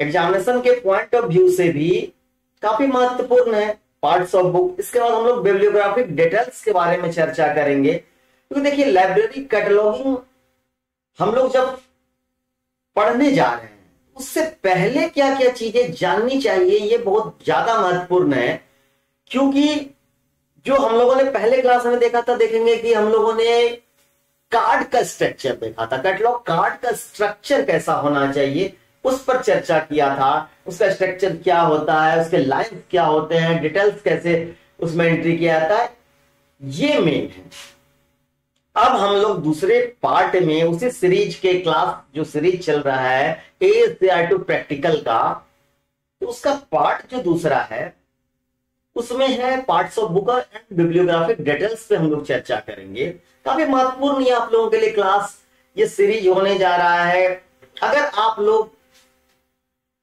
Examination के point of view से भी काफ़ी महत्वपूर्ण है पार्ट्स ऑफ़ बुक इसके बाद हम लोग बिब्लियोग्राफिक डिटेल्स के बारे में चर्चा करेंगे। क्योंकि देखिए लाइब्रेरी कैटलॉगिंग हम लोग जब पढ़ने जा रहे हैं, उससे पहले क्या क्या चीज़ें जाननी चाहिए, ये बहुत ज़्यादा महत्वपूर्ण है। क्योंकि जो हम लोगों ने पहले क्लास में देखा था, देखेंगे कि हम लोगों ने कार्ड का स्ट्रक्चर देखा था। कैटलॉग कार्ड का स्ट्रक्चर कैसा होना चाहिए? उस पर चर्चा किया था, उसका स्ट्रक्चर क्या होता है, उसके लाइन क्या होते हैं डिटेल्स कैसे उसमें एंट्री किया जाता है, ये मेन है। अब हम लोग दूसरे पार्ट में, उसी सीरीज़ के क्लास जो सीरीज़ चल रहा है ए टू प्रैक्टिकल का तो उसका पार्ट जो दूसरा है, उसमें है parts of book and bibliographic details पे हम लोग चर्चा करेंगे। काफ़ी महत्वपूर्ण ये आप लोगों के लिए क्लास ये सीरीज़ होने जा रहा है। अगर आप लोग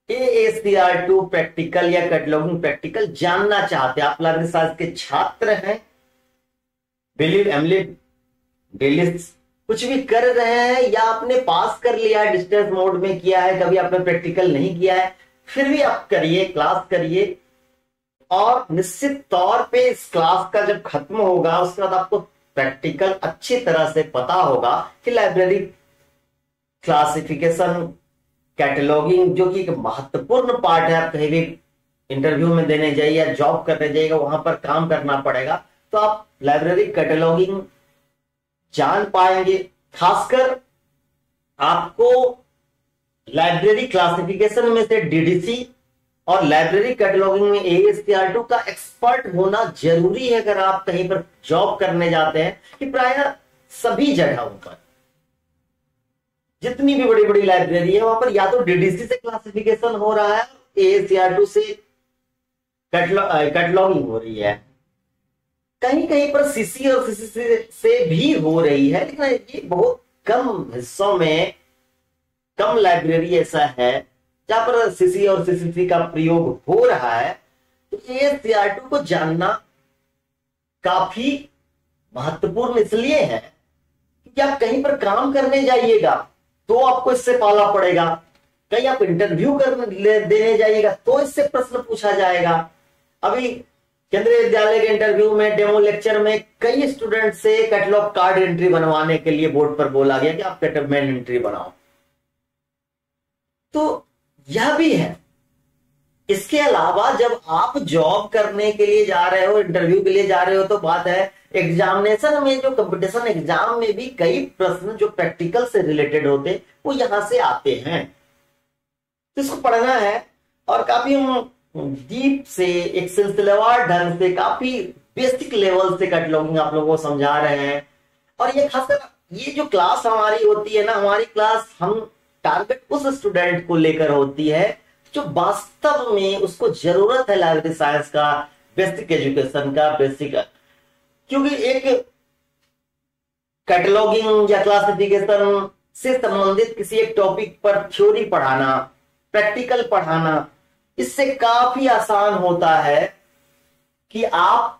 ए टू प्रैक्टिकल या कैटलॉगिंग प्रैक्टिकल जानना चाहते हैं। आप लाइब्रेरी के छात्र हैं। बिलीव एमलिव डेली कुछ भी कर रहे हैं या आपने पास कर लिया है डिस्टेंस मोड में किया है, कभी आपने प्रैक्टिकल नहीं किया है, फिर भी आप करिए क्लास करिए। और निश्चित तौर पे इस क्लास का जब खत्म होगा, उसके बाद आपको प्रैक्टिकल अच्छी तरह से पता होगा कि लाइब्रेरी क्लासिफिकेशन कैटलॉगिंग, जो कि एक महत्वपूर्ण पार्ट है, आप कहीं भी इंटरव्यू में देने जाइए या जॉब करने जाइएगा, वहाँ पर काम करना पड़ेगा। तो आप लाइब्रेरी कैटलॉगिंग जान पाएँगे। खासकर आपको लाइब्रेरी क्लासिफिकेशन में से डीडीसी और लाइब्रेरी कैटलॉगिंग में एएसटीआर टू का एक्सपर्ट होना ज़रूरी है अगर आप कहीं पर जॉब करने जाते हैं कि प्राय सभी जगहों पर। जितनी भी बड़ी बड़ी लाइब्रेरी है, वहाँ पर या तो डीडीसी से क्लासिफिकेशन हो रहा है एएसटीआर टू से कैटलॉगिंग हो रही है। कहीं कहीं पर सीसी और सीसी से भी हो रही है, लेकिन ये बहुत कम हिस्सों में कम लाइब्रेरी ऐसा है, जहाँ पर सीसी और सीसीसी का प्रयोग हो रहा है। तो ये टू को जानना काफ़ी महत्वपूर्ण इसलिए है कि आप कहीं पर काम करने जाइएगा तो आपको इससे पाला पड़ेगा। कहीं आप इंटरव्यू करने देने जाइएगा तो इससे प्रश्न पूछा जाएगा। अभी केंद्रीय विद्यालय के इंटरव्यू में डेमो लेक्चर में कई स्टूडेंट से कैटलॉग कार्ड एंट्री बनवाने के लिए बोर्ड पर बोला गया कि आप कैटलमैन एंट्री बनाओ। तो यह भी है। इसके अलावा जब आप जॉब करने के लिए जा रहे हो इंटरव्यू के लिए जा रहे हो तो बात है एग्जामिनेशन में जो कंपटीशन एग्ज़ाम में भी कई प्रश्न जो प्रैक्टिकल से रिलेटेड होते, वो यहाँ से आते हैं। तो इसको पढ़ना है और काफ़ी हम डीप से, एक सिलसिलेवार ढंग से, काफ़ी बेसिक लेवल से कैटलॉगिंग आप लोगों को समझा रहे हैं। और ये खासकर ये जो क्लास हमारी होती है ना, हमारी क्लास हम टारगेट उस स्टूडेंट को लेकर होती है जो वास्तव में उसको ज़रूरत है लाइब्रेरी साइंस का बेसिक एजुकेशन का बेसिक क्योंकि एक कैटलॉगिंग या क्लासिफिकेशन से संबंधित किसी एक टॉपिक पर थ्योरी पढ़ाना प्रैक्टिकल पढ़ाना, इससे काफ़ी आसान होता है कि आप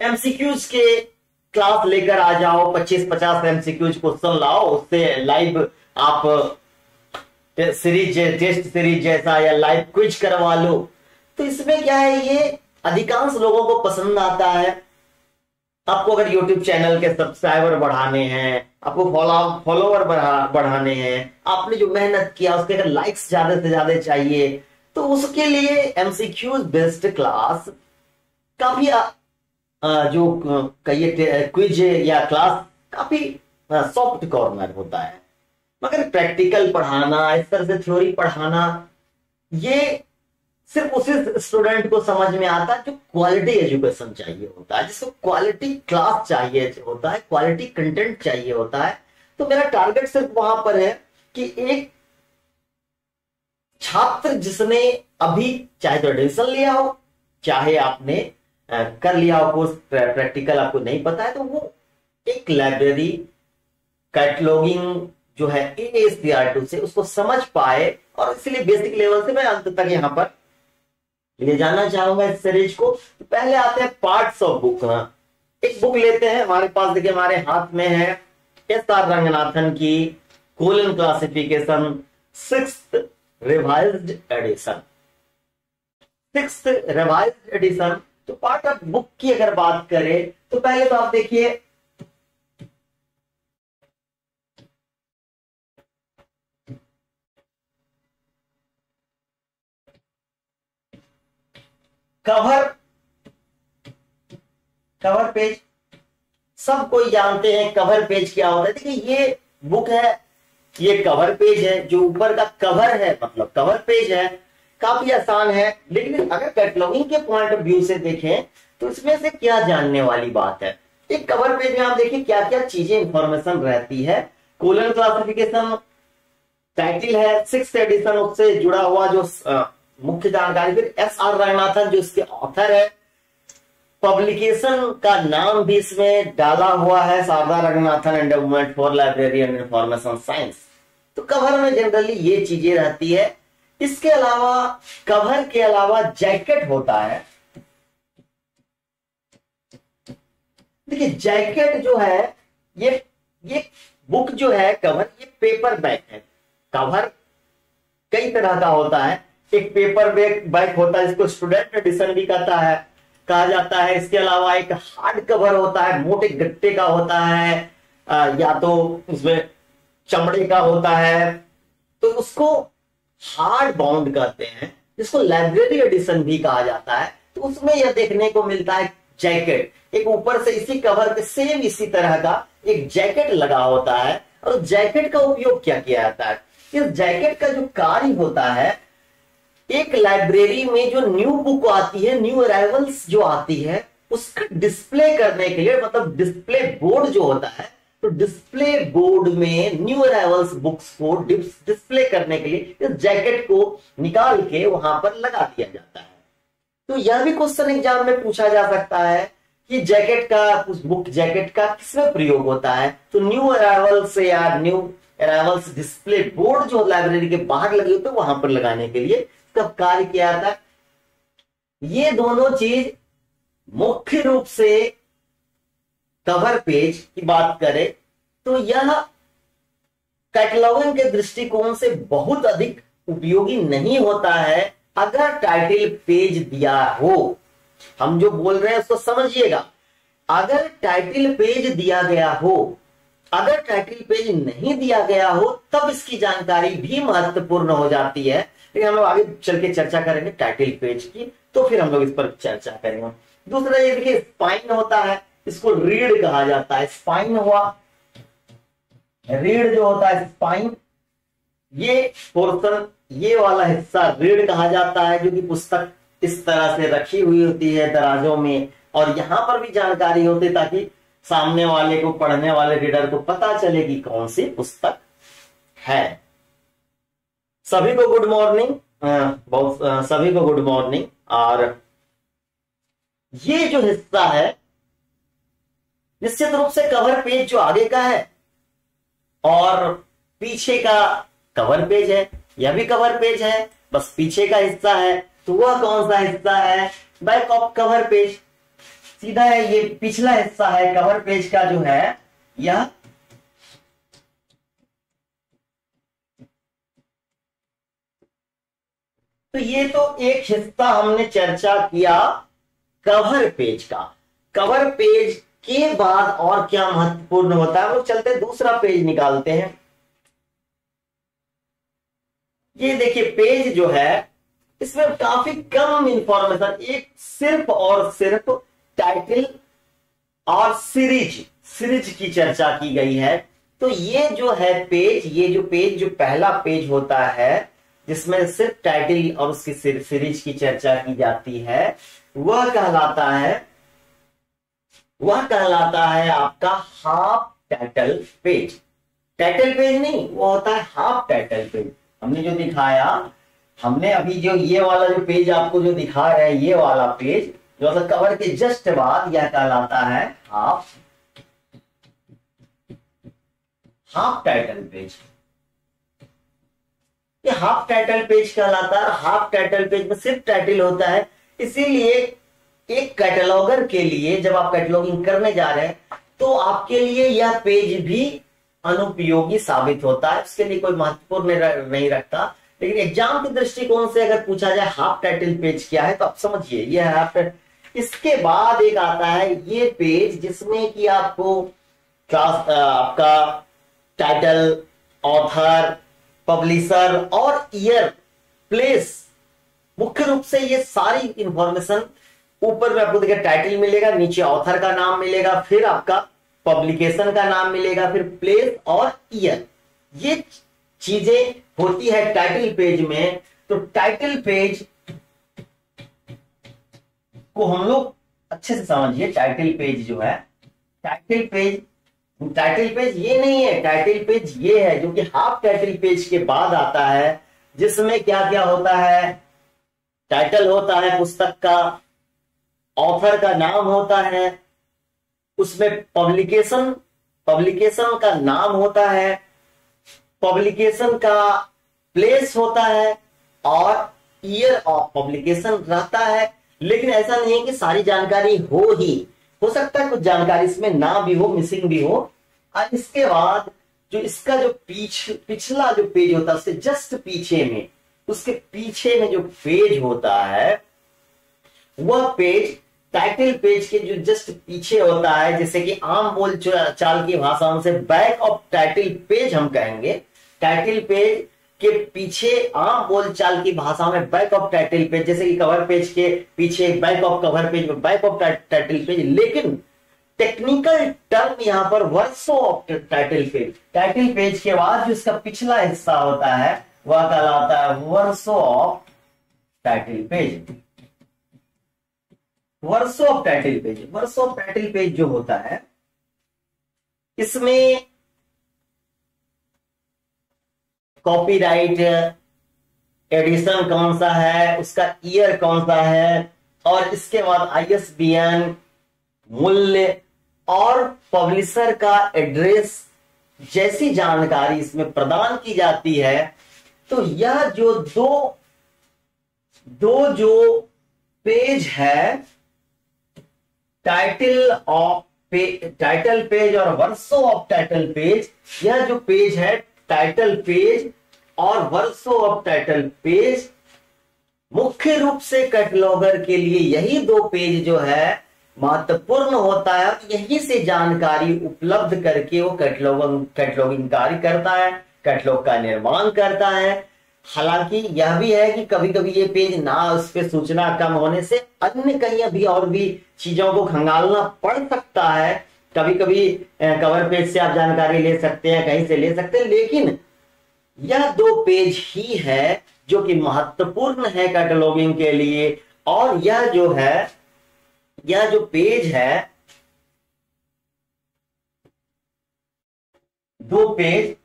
एमसीक्यूज के क्लास लेकर आ जाओ 25-50 एमसीक्यूज क्वेश्चन लाओ, उससे लाइव आप सीरीज़ टेस्ट सीरीज़ जैसा या लाइव क्विज करवा लो। तो इसमें क्या है, ये अधिकांश लोगों को पसंद आता है। आपको अगर यूट्यूब चैनल के सब्सक्राइबर बढ़ाने हैं, आपको फॉलो फॉलोवर बढ़ाने हैं, आपने जो मेहनत किया, उसके अगर लाइक्स ज़्यादा से ज़्यादा चाहिए तो उसके लिए एमसीक्यूज बेस्ड क्लास काफ़ी जो कहिए क्विज या क्लास काफ़ी सॉफ्ट कॉर्नर होता है। मगर प्रैक्टिकल पढ़ाना, इस तरह से थ्योरी पढ़ाना, ये सिर्फ़ उसी स्टूडेंट को समझ में आता है जो क्वालिटी एजुकेशन चाहिए होता है, जिसको क्वालिटी क्लास चाहिए होता है क्वालिटी कंटेंट चाहिए होता है। तो मेरा टारगेट सिर्फ़ वहाँ पर है कि एक छात्र जिसने अभी चाहे तो एडमिशन लिया हो, चाहे आपने कर लिया हो कोर्स प्रैक्टिकल आपको नहीं पता है तो वो एक लाइब्रेरी कैटलॉगिंग जो है टू से उसको समझ पाए और इसलिए बेसिक लेवल से मैं अंत तक यहाँ पर ले जाना चाहूँगा इस सीरीज़ को। तो पहले आते हैं पार्ट्स ऑफ़ बुक हाँ एक बुक लेते हैं, हमारे पास देखिए, हमारे हाथ में है एस आर रंगनाथन की colon classification six revised edition six revised edition तो पार्ट ऑफ़ बुक की अगर बात करें तो पहले तो आप देखिए कवर कवर पेज। सब कोई जानते हैं कवर पेज क्या होता है। देखिए, ये बुक है, ये कवर पेज है, जो ऊपर का कवर है मतलब कवर पेज है, काफ़ी आसान है, लेकिन अगर कैटलॉगिंग के पॉइंट ऑफ़ व्यू से देखें तो इसमें से क्या जानने वाली बात है? एक कवर पेज में आप देखिए क्या क्या चीज़ें इंफॉर्मेशन रहती है। कोलन क्लासिफिकेशन टाइटिल है सिक्स एडिशन उससे जुड़ा हुआ जो मुख्य जानकारी फिर एस आर रंगनाथन जो इसके ऑथर है पब्लिकेशन का नाम भी इसमें डाला हुआ है, Sarada Ranganathan endowment for library and information science तो कवर में जनरली ये चीज़ें रहती है। इसके अलावा कवर के अलावा जैकेट होता है। देखिए जैकेट जो है, ये ये बुक जो है कवर ये पेपर बैग है। कवर कई तरह का होता है। एक पेपर बैग बाइक होता है इसको स्टूडेंट एडिशन भी कहता है कहा जाता है। इसके अलावा एक हार्ड कवर होता है मोटे गट्टे का होता है आ, या तो उसमें चमड़े का होता है। तो उसको हार्ड बाउंड कहते हैं जिसको लाइब्रेरी एडिशन भी कहा जाता है। तो उसमें यह देखने को मिलता है जैकेट एक ऊपर से इसी कवर पे सेम इसी तरह का एक जैकेट लगा होता है। और जैकेट का उपयोग क्या किया जाता है? इस जैकेट का जो कार्य होता है एक लाइब्रेरी में जो न्यू बुक आती है न्यू अराइवल्स जो आती है, उसका डिस्प्ले करने के लिए मतलब डिस्प्ले बोर्ड जो होता है तो डिस्प्ले बोर्ड में न्यू अराइवल्स बुक्स को डिस्प्ले करने के लिए इस जैकेट को निकाल के वहाँ पर लगा दिया जाता है। तो यह भी क्वेश्चन एग्ज़ाम में पूछा जा सकता है कि जैकेट का, उस बुक जैकेट का किसमें प्रयोग होता है। तो न्यू अराइवल्स या न्यू अराइवल्स डिस्प्ले बोर्ड जो लाइब्रेरी के बाहर लगे होते हैं, वहाँ पर लगाने के लिए कब कार्य किया था? ये दोनों चीज़ मुख्य रूप से कवर पेज की बात करें तो यह कैटलॉगिंग के दृष्टिकोण से बहुत अधिक उपयोगी नहीं होता है। अगर टाइटल पेज दिया हो, हम जो बोल रहे हैं उसको समझिएगा। अगर टाइटल पेज दिया गया हो, अगर टाइटल पेज नहीं दिया गया हो, तब इसकी जानकारी भी महत्वपूर्ण हो जाती है। लेकिन हम लोग आगे चल के चर्चा करेंगे टाइटल पेज की तो फिर हम लोग इस पर चर्चा करेंगे। दूसरा ये देखिए स्पाइन होता है, इसको रीड कहा जाता है। स्पाइन हुआ रीड जो होता है स्पाइन ये पोर्सन ये वाला हिस्सा रीड कहा जाता है, जो कि पुस्तक इस तरह से रखी हुई होती है दराजों में। और यहाँ पर भी जानकारी होती ताकि सामने वाले को, पढ़ने वाले रीडर को पता चले कि कौन सी पुस्तक है। सभी को गुड मॉर्निंग बहुत सभी को गुड मॉर्निंग और ये जो हिस्सा है, निश्चित रूप से कवर पेज जो आगे का है, और पीछे का कवर पेज है, यह भी कवर पेज है, बस पीछे का हिस्सा है तो वह कौन सा हिस्सा है? बैक ऑफ़ कवर पेज सीधा है, ये पिछला हिस्सा है कवर पेज का जो है, यह तो ये तो एक हिस्सा हमने चर्चा किया कवर पेज का। कवर पेज के बाद और क्या महत्वपूर्ण होता है वो चलते दूसरा पेज निकालते हैं। ये देखिए, पेज जो है, इसमें काफ़ी कम इंफॉर्मेशन एक सिर्फ़ और सिर्फ़ टाइटल और सीरीज़ सीरीज़ की चर्चा की गई है। तो ये जो है पेज, ये जो पेज, जो पहला पेज होता है जिसमें सिर्फ़ टाइटल और उसकी सीरीज़ की चर्चा की जाती है, वह कहलाता है, वह कहलाता है आपका half title page title page नहीं, वो होता है हाफ़ टाइटल पेज हमने जो दिखाया, हमने अभी जो ये वाला जो पेज आपको जो दिखा रहे हैं, ये वाला पेज जो मतलब कवर के जस्ट बाद यह कहलाता है हाफ़ हाफ़ टाइटल पेज ये हाफ़ टाइटल पेज कहलाता है हाफ़ टाइटल पेज में सिर्फ़ टाइटल होता है। इसीलिए एक कैटलॉगर के लिए जब आप कैटलॉगिंग करने जा रहे हैं तो आपके लिए यह पेज भी अनुपयोगी साबित होता है। उसके लिए कोई महत्वपूर्ण नहीं रखता। लेकिन एग्ज़ाम के दृष्टिकोण से अगर पूछा जाए हाफ़ टाइटल पेज क्या है तो आप समझिए ये हाफ़ इसके बाद एक आता है ये पेज जिसमें कि आपको क्लास आपका टाइटल ऑथर पब्लिशर और ईयर प्लेस मुख्य रूप से ये सारी इंफॉर्मेशन ऊपर में आपको देखिए टाइटल मिलेगा, नीचे ऑथर का नाम मिलेगा, फिर आपका पब्लिकेशन का नाम मिलेगा, फिर प्लेस और ईयर ये चीज़ें होती है टाइटल पेज में। तो टाइटल पेज को हम लोग अच्छे से समझिए टाइटल पेज जो है टाइटल पेज टाइटल पेज ये नहीं है टाइटल पेज ये है जो कि हाफ़ टाइटल पेज के बाद आता है, जिसमें क्या क्या होता है? टाइटल होता है पुस्तक का ऑथर का नाम होता है, उसमें पब्लिकेशन पब्लिकेशन का नाम होता है पब्लिकेशन का प्लेस होता है, और ईयर ऑफ़ पब्लिकेशन रहता है। लेकिन ऐसा नहीं है कि सारी जानकारी हो ही। हो सकता है कुछ जानकारी इसमें ना भी हो मिसिंग भी हो। और इसके बाद जो इसका जो पीछ, पिछला जो पेज होता है, उससे जस्ट पीछे में, उसके पीछे में जो पेज होता है, वह पेज टाइटल पेज के जो जस्ट पीछे होता है, जैसे कि आम बोल चाल की भाषाओं से बैक ऑफ़ टाइटल पेज हम कहेंगे। टाइटल पेज के पीछे आम बोल चाल की भाषा में बैक ऑफ़ टाइटल पेज जैसे कि कवर पेज के पीछे बैक ऑफ़ कवर पेज में बैक ऑफ़ टाइटल पेज लेकिन टेक्निकल टर्म यहाँ पर verso of title page title page के बाद जो इसका पिछला हिस्सा होता है, वह कहलाता है verso of title page verso of title page verso of title page जो होता है, इसमें कॉपीराइट एडिशन कौन सा है? उसका ईयर कौन सा है? और इसके बाद आईएसबीएन मूल्य और पब्लिशर का एड्रेस जैसी जानकारी इसमें प्रदान की जाती है तो यह जो दो दो जो पेज है टाइटल ऑफ़ टाइटल पेज और वर्सो ऑफ़ टाइटल पेज यह जो पेज है टाइटल पेज और वर्सो ऑफ़ टाइटल पेज मुख्य रूप से कैटलॉगर के लिए यही दो पेज जो है महत्वपूर्ण होता है यही से जानकारी उपलब्ध करके वो कैटलॉग कैटलॉगिंग कार्य करता है कैटलॉग का निर्माण करता है। हालाँकि यह भी है कि कभी कभी ये पेज ना उस पर सूचना कम होने से अन्य कहीं अभी और भी चीज़ों को खंगालना पड़ सकता है। कभी कभी कवर पेज से आप जानकारी ले सकते हैं, कहीं से ले सकते हैं, लेकिन यह दो पेज ही है जो कि महत्वपूर्ण है कैटलॉगिंग के लिए और यह जो है, यह जो पेज है, दो पेज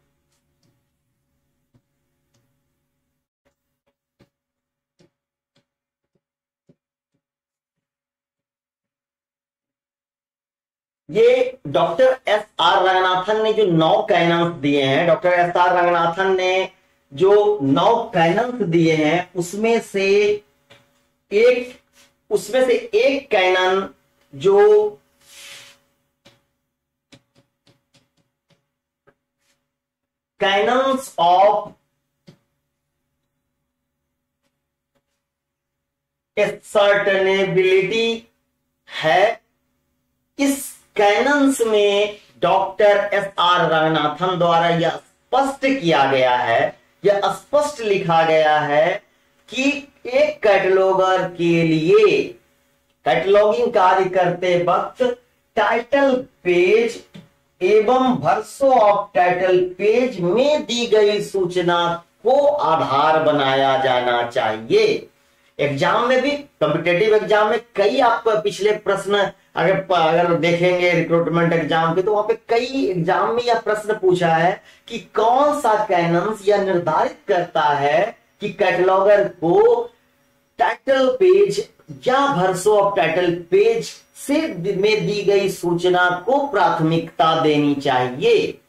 ये डॉक्टर एस आर रंगनाथन ने जो नौ कैनन्स दिए हैं, डॉक्टर एस आर रंगनाथन ने जो नौ कैनन्स दिए हैं, उसमें से एक, उसमें से एक कैनन जो कैनन्स ऑफ़ सर्टनेबिलिटी है, इस कैनन्स में डॉक्टर एस आर रंगनाथन द्वारा यह स्पष्ट किया गया है, यह स्पष्ट लिखा गया है कि एक कैटलॉगर के लिए कैटलॉगिंग कार्य करते वक्त टाइटल पेज एवं वर्सो ऑफ़ टाइटल पेज में दी गई सूचना को आधार बनाया जाना चाहिए। एग्ज़ाम में भी कॉम्पिटेटिव एग्ज़ाम में कई आपको पिछले प्रश्न अगर अगर देखेंगे रिक्रूटमेंट एग्ज़ाम के तो वहाँ पे कई एग्ज़ाम में यह प्रश्न पूछा है कि कौन सा कैनन्स यह निर्धारित करता है कि कैटलॉगर को टाइटल पेज या भरसो ऑफ़ टाइटल पेज से में दी गई सूचना को प्राथमिकता देनी चाहिए।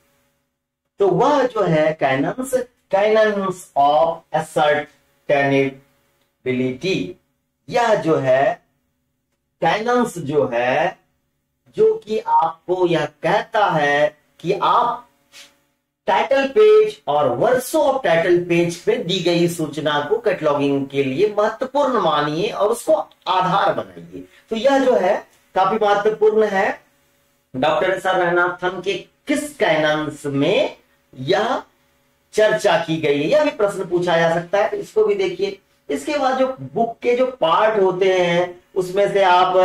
तो वह जो है कैनन्स कैनन्स ऑफ़ एसर्टेनिबिलिटी यह जो है कैनन्स जो है, जो कि आपको यह कहता है कि आप टाइटल पेज और वर्सो ऑफ़ टाइटल पेज पे दी गई सूचना को कैटलॉगिंग के लिए महत्वपूर्ण मानिए और उसको आधार बनाइए। तो यह जो है, काफ़ी महत्वपूर्ण है। डॉक्टर एस आर के किस कैनन्स में यह चर्चा की गई है? यह भी प्रश्न पूछा जा सकता है। इसको भी देखिए। इसके बाद जो बुक के जो पार्ट होते हैं, उसमें से आप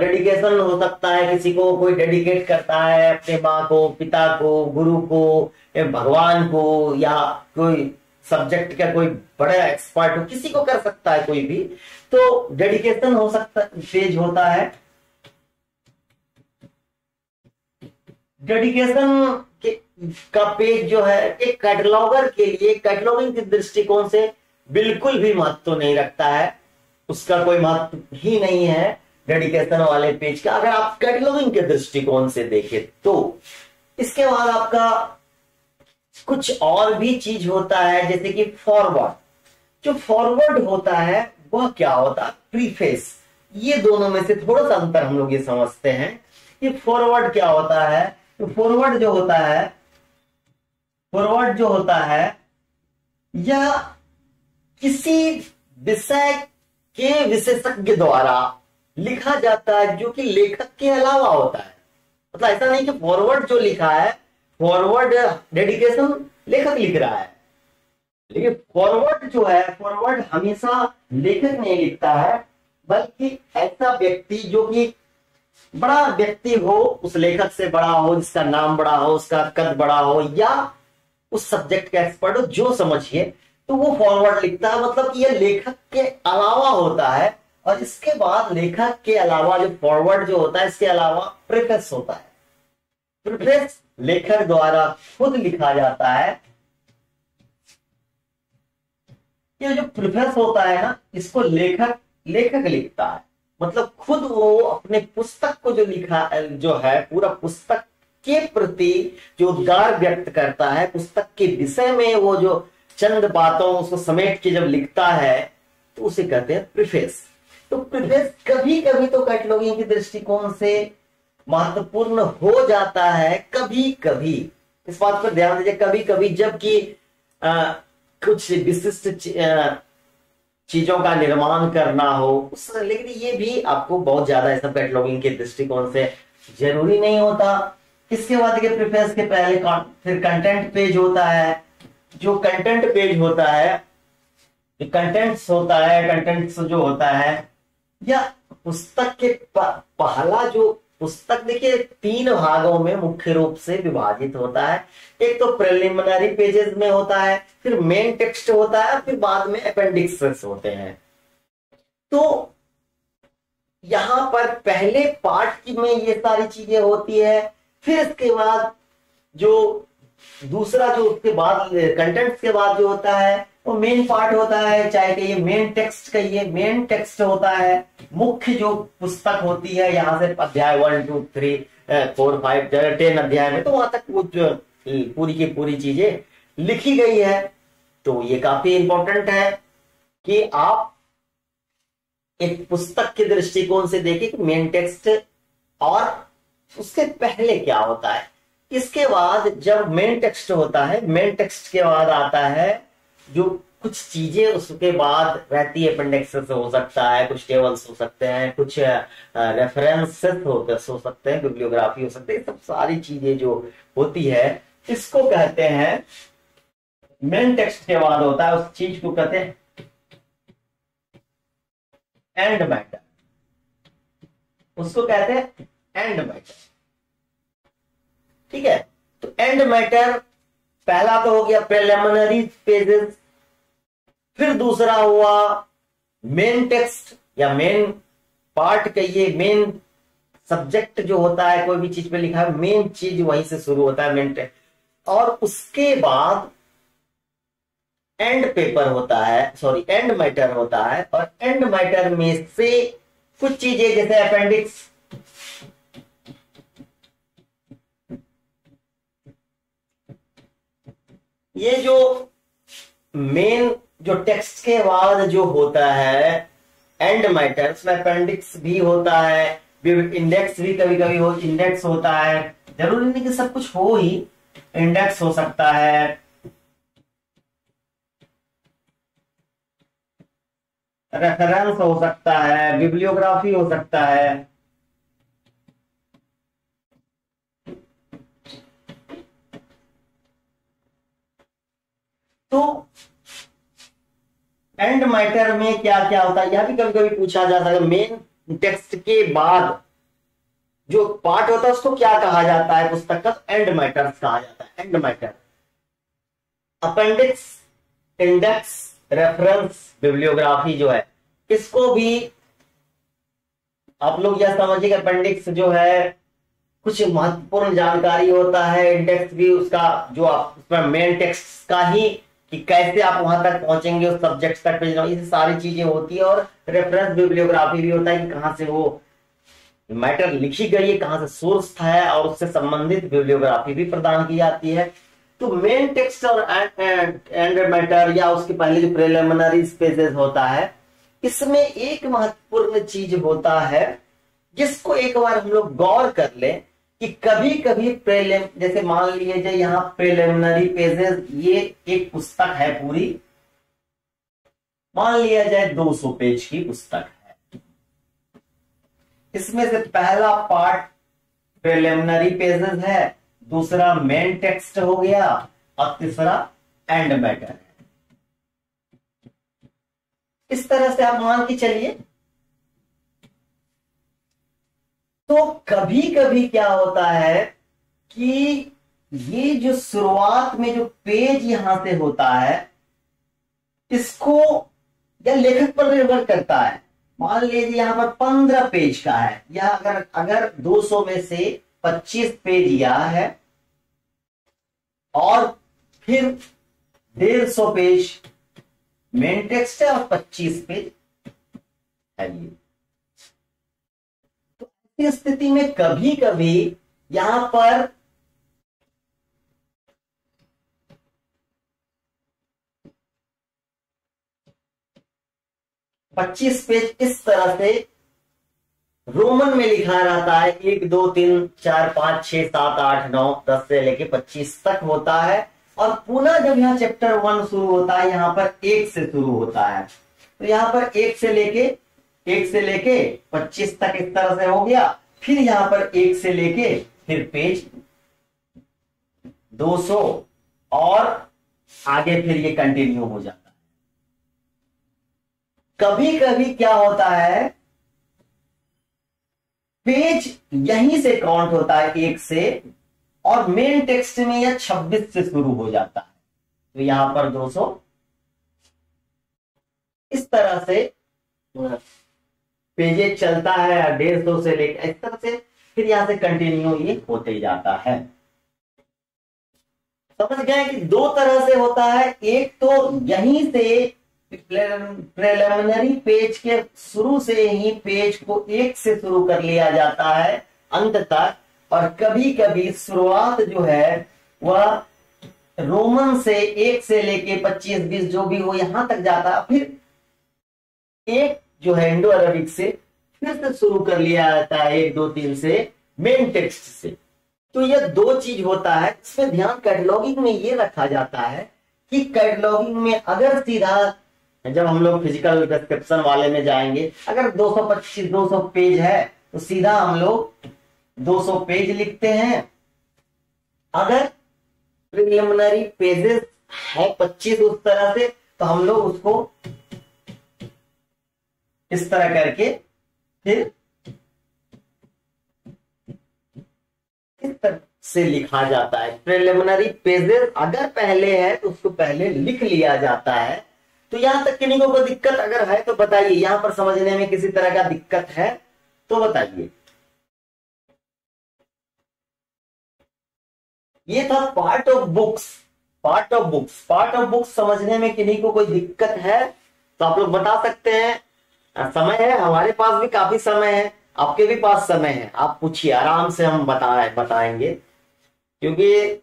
डेडिकेशन हो सकता है, किसी को कोई डेडिकेट करता है अपने माँ को, पिता को, गुरु को भगवान को, या कोई सब्जेक्ट का कोई बड़ा एक्सपर्ट हो, किसी को कर सकता है कोई भी। तो डेडिकेशन हो सकता पेज होता है। डेडिकेशन के, का पेज जो है, एक कैटलॉगर के लिए कैटलॉगिंग के दृष्टिकोण से बिल्कुल भी महत्व नहीं रखता है। उसका कोई महत्व ही नहीं है डेडिकेशन वाले पेज का। अगर आप कैटलॉगिंग के दृष्टिकोण से देखें तो इसके बाद आपका कुछ और भी चीज़ होता है, जैसे कि फॉरवर्ड जो फॉरवर्ड होता है, वह क्या होता? है प्रीफेस ये दोनों में से थोड़ा सा अंतर हम लोग ये समझते हैं कि फॉरवर्ड क्या होता है। तो फॉरवर्ड जो होता है फॉरवर्ड जो होता है, यह किसी विषय के विशेषज्ञ द्वारा लिखा जाता है, जो कि लेखक के अलावा होता है। मतलब ऐसा नहीं कि फॉरवर्ड जो लिखा है फॉरवर्ड डेडिकेशन लेखक लिख रहा है। लेकिन फॉरवर्ड जो है फॉरवर्ड हमेशा लेखक नहीं लिखता है, बल्कि ऐसा व्यक्ति जो कि बड़ा व्यक्ति हो, उस लेखक से बड़ा हो, जिसका नाम बड़ा हो, उसका कद बड़ा हो, या उस सब्जेक्ट का एक्सपर्ट हो, जो समझिए तो वो फॉरवर्ड लिखता है मतलब ये लेखक के अलावा होता है, और इसके बाद लेखक के अलावा, जो फॉरवर्ड जो होता है, इसके अलावा प्रिफेस होता है। प्रिफेस लेखक द्वारा खुद लिखा जाता है। ये जो प्रिफेस होता है ना, इसको लेखक लेखक लिखता है। मतलब खुद वो अपने पुस्तक को जो लिखा, जो है, पूरा पुस्तक के प्रति जो उद्गार व्यक्त करता है, पुस्तक के विषय में वो जो चंद बातों उसको समेट के जब लिखता है तो उसे कहते हैं प्रिफेस तो प्रिफेस कभी कभी तो कैटलॉगिंग के दृष्टिकोण से महत्वपूर्ण हो जाता है कभी कभी इस बात पर ध्यान दीजिए कभी कभी जबकि कुछ विशिष्ट चीज़ों का निर्माण करना हो, उस, लेकिन ये भी आपको बहुत ज़्यादा ऐसा कैटलॉगिंग के दृष्टिकोण से ज़रूरी नहीं होता। इसके बाद के प्रिफेस के पहले फिर कंटेंट पेज होता है जो कंटेंट पेज होता है कंटेंट्स होता है कंटेंट्स जो होता है, या पुस्तक के पहला जो पुस्तक, देखिए, तीन भागों में मुख्य रूप से विभाजित होता है। एक तो प्रिलिमिनरी पेजेस में होता है, फिर मेन टेक्स्ट होता है, फिर बाद में अपेंडिक्स होते हैं। तो यहाँ पर पहले पार्ट में ये सारी चीज़ें होती है, फिर इसके बाद जो दूसरा जो उसके बाद कंटेंट के बाद जो होता है, वो मेन पार्ट होता है, चाहे कहिए मेन टेक्स्ट कहिए मेन टेक्स्ट होता है, मुख्य जो पुस्तक होती है, यहाँ से अध्याय one two three four five ten अध्याय में तो वहाँ तक पूरी की पूरी चीज़ें लिखी गई है। तो ये काफ़ी इंपॉर्टेंट है कि आप एक पुस्तक के दृष्टिकोण से देखें कि मेन टेक्स्ट और उसके पहले क्या होता है। इसके बाद जब मेन टेक्स्ट होता है मेन टेक्स्ट के बाद आता है, जो कुछ चीज़ें उसके बाद रहती है अपेंडिक्स हो सकता है, कुछ टेबल्स हो सकते हैं, कुछ रेफरेंसेस होते हो सकते हैं बिब्लियोग्राफी हो सकते हैं सब सारी चीज़ें जो होती है, इसको कहते हैं मेन टेक्स्ट के बाद होता है, उस चीज़ को कहते हैं एंड मैटर उसको कहते हैं एंड मैटर ठीक है? तो एंड मैटर पहला तो हो गया प्रिलिमिनरी पेजेस फिर दूसरा हुआ मेन टेक्स्ट या मेन पार्ट कहिए मेन सब्जेक्ट जो होता है, कोई भी चीज़ पे लिखा है मेन चीज़ वहीं से शुरू होता है मेन टेक्स्ट और उसके बाद एंड पेपर होता है सॉरी एंड मैटर होता है, और एंड मैटर में से कुछ चीज़ें, जैसे अपेंडिक्स ये जो मेन जो टेक्स्ट के बाद जो होता है एंड मैटर उसमें अपेंडिक्स भी होता है इंडेक्स भी कभी कभी हो इंडेक्स होता है। ज़रूरी नहीं कि सब कुछ हो ही इंडेक्स हो सकता है। रेफरेंस हो सकता है बिब्लियोग्राफी हो सकता है। तो एंड मैटर में क्या क्या होता है? यह भी कभी कभी पूछा जाता है। मेन टेक्स्ट के बाद जो पार्ट होता है, उसको क्या कहा जाता है? पुस्तक का एंड मैटर कहा जाता है। End matter appendix index reference bibliography जो है, इसको भी आप लोग यह समझिए कि अपेंडिक्स जो है, कुछ महत्वपूर्ण जानकारी होता है। इंडेक्स भी उसका, जो आप, उसमें मेन टेक्स्ट का ही कि कैसे आप वहाँ तक पहुँचेंगे, उस सब्जेक्ट तक ये सारी चीज़ें होती है और रेफरेंस बिब्लियोग्राफी भी होता है कि कहाँ से वो मैटर लिखी गई है, कहाँ से सोर्स था है और उससे संबंधित बिब्लियोग्राफी भी प्रदान की जाती है। तो मेन टेक्स्ट और एंड मैटर या उसके पहले जो प्रिलिमिनरी स्पेसेस होता है, इसमें एक महत्वपूर्ण चीज़ होता है, जिसको एक बार हम लोग गौर कर लें कि कभी कभी प्रेलिम जैसे मान लीजिए यहाँ प्रेलिमिनरी पेजेस ये एक पुस्तक है पूरी। मान लिया जाए 200 पेज की पुस्तक है। इसमें से पहला पार्ट प्रिलिमिनरी पेजेस है, दूसरा मेन टेक्स्ट हो गया, और तीसरा एंड मैटर है। इस तरह से आप मान के चलिए। तो कभी कभी क्या होता है कि ये जो शुरुआत में जो पेज यहाँ से होता है, इसको या लेखक पर निर्भर करता है। मान लीजिए यहाँ पर पंद्रह पेज का है, या अगर अगर 200 में से 25 पेज यह है, और फिर डेढ़ सौ पेज मेन टेक्स्ट है और 25 पेज है ये। इस स्थिति में कभी कभी यहाँ पर पच्चीस पेज इस तरह से रोमन में लिखा रहता है, एक, दो, तीन, चार, पाँच, छह, सात, आठ, नौ, दस से लेके पच्चीस तक होता है। और पुनः जब यहाँ चैप्टर वन शुरू होता है, यहाँ पर एक से शुरू होता है। तो यहाँ पर एक से लेके एक से लेके पच्चीस तक इस तरह से हो गया। फिर यहाँ पर एक से लेके फिर पेज 200 और आगे फिर ये कंटिन्यू हो जाता है। कभी कभी क्या होता है? पेज यहीं से काउंट होता है एक से और मेन टेक्स्ट में यह 26 से शुरू हो जाता है। तो यहाँ पर 200 इस तरह से पेजेज चलता है, डेढ़ सौ से लेकर इस तरह से फिर यहाँ से कंटिन्यू ये होते जाता है। समझ गए कि दो तरह से होता है, एक तो यहीं से प्रिलिमिनरी पेज के शुरू से ही पेज को एक से शुरू कर लिया जाता है, अंत तक, और कभी कभी शुरुआत जो है, वह रोमन से एक से लेके पच्चीस, बीस, जो भी हो, यहाँ तक जाता है। फिर एक जो है इंडो अरबिक से फिर से शुरू कर लिया जाता है एक, दो, तीन से मेन टेक्स्ट से। तो यह दो चीज़ होता है, इसमें ध्यान कैटलॉगिंग में ये रखा जाता है कि कैटलॉगिंग में अगर सीधा जब हम लोग फ़िज़िकल डिस्क्रिप्शन वाले में जाएँगे, अगर 225 200 पेज है तो सीधा हम लोग 200 पेज लिखते हैं। अगर प्रिलिमिनरी पेजेस है 25 उस तरह से तो हम लोग उसको इस तरह करके, फिर इस तरह से लिखा जाता है। प्रिलिमिनरी पेजेस अगर पहले है तो उसको पहले लिख लिया जाता है। तो यहाँ तक किन्हीं को दिक्कत अगर है तो बताइए। यहाँ पर समझने में किसी तरह का दिक्कत है तो बताइए। ये था part of books part of books part of books समझने में किन्हीं को कोई दिक्कत है तो आप लोग बता सकते हैं। समय है, हमारे पास भी काफ़ी समय है, आपके भी पास समय है। आप पूछिए, आराम से हम बताए बताएँगे। क्योंकि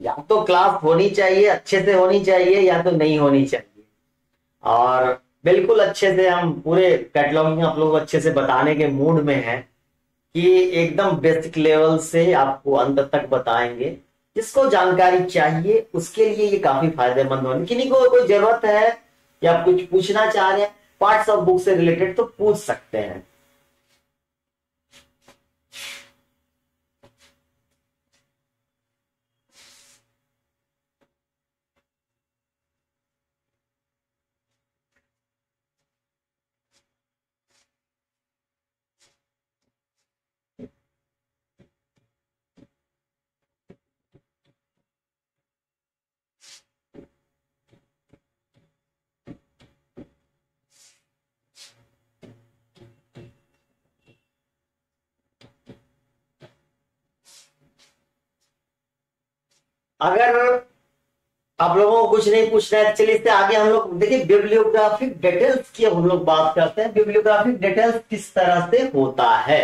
या तो क्लास होनी चाहिए, अच्छे से होनी चाहिए, या तो नहीं होनी चाहिए। और बिल्कुल अच्छे से हम पूरे कैटलॉगिंग आप लोग अच्छे से बताने के मूड में हैं कि एकदम बेसिक लेवल से आपको अंत तक बताएँगे। जिसको जानकारी चाहिए, उसके लिए ये काफ़ी फ़ायदेमंद होने किन्हीं को कोई ज़रूरत है, या कुछ पूछना चाह रहे हैं पार्ट्स ऑफ़ बुक से रिलेटेड तो पूछ सकते हैं। अगर आप लोगों को कुछ नहीं पूछना है, चलिए इससे आगे हम लोग, देखिए बिब्लियोग्राफिक डिटेल्स की हम लोग बात करते हैं। बिब्लियोग्राफिक डिटेल्स किस तरह से होता है?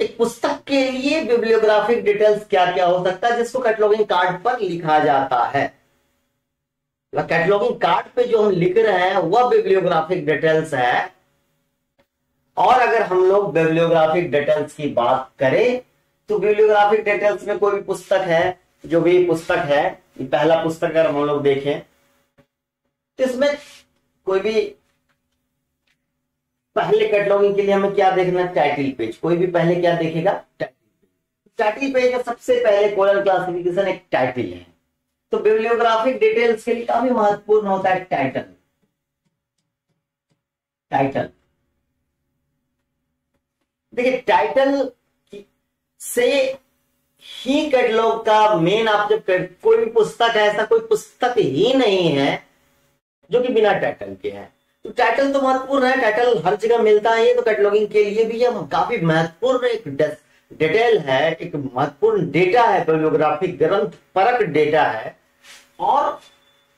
एक पुस्तक के लिए बिब्लियोग्राफिक डिटेल्स क्या क्या हो सकता है, जिसको कैटलॉगिंग कार्ड पर लिखा जाता है। कैटलॉगिंग कार्ड पे जो हम लिख रहे हैं, वह बिब्लियोग्राफिक डिटेल्स है। और अगर हम लोग बिब्लियोग्राफिक डिटेल्स की बात करें तो बिब्लियोग्राफिक डिटेल्स में कोई भी पुस्तक है जो भी पुस्तक है पहला पुस्तक अगर हम लोग देखें तो इसमें कोई भी पहले कैटलॉगिंग के लिए हमें क्या देखना टाइटल पेज कोई भी पहले क्या देखेगा? टाइटल पेज में सबसे पहले कोलर क्लासिफिकेशन एक टाइटल है। तो बिब्लियोग्राफिक डिटेल्स के लिए काफ़ी महत्वपूर्ण होता है टाइटल टाइटल देखिए टाइटल से ही कैटलॉग का मेन आप जब कोई भी पुस्तक है, ऐसा कोई पुस्तक ही नहीं है जो कि बिना टाइटल के है। तो टाइटल तो महत्वपूर्ण है टाइटल हर जगह मिलता है, ये तो कैटलॉगिंग के लिए भी यह काफ़ी महत्वपूर्ण एक डिटेल है, एक महत्वपूर्ण डेटा है बिब्लियोग्राफिक ग्रंथ परक डेटा है। और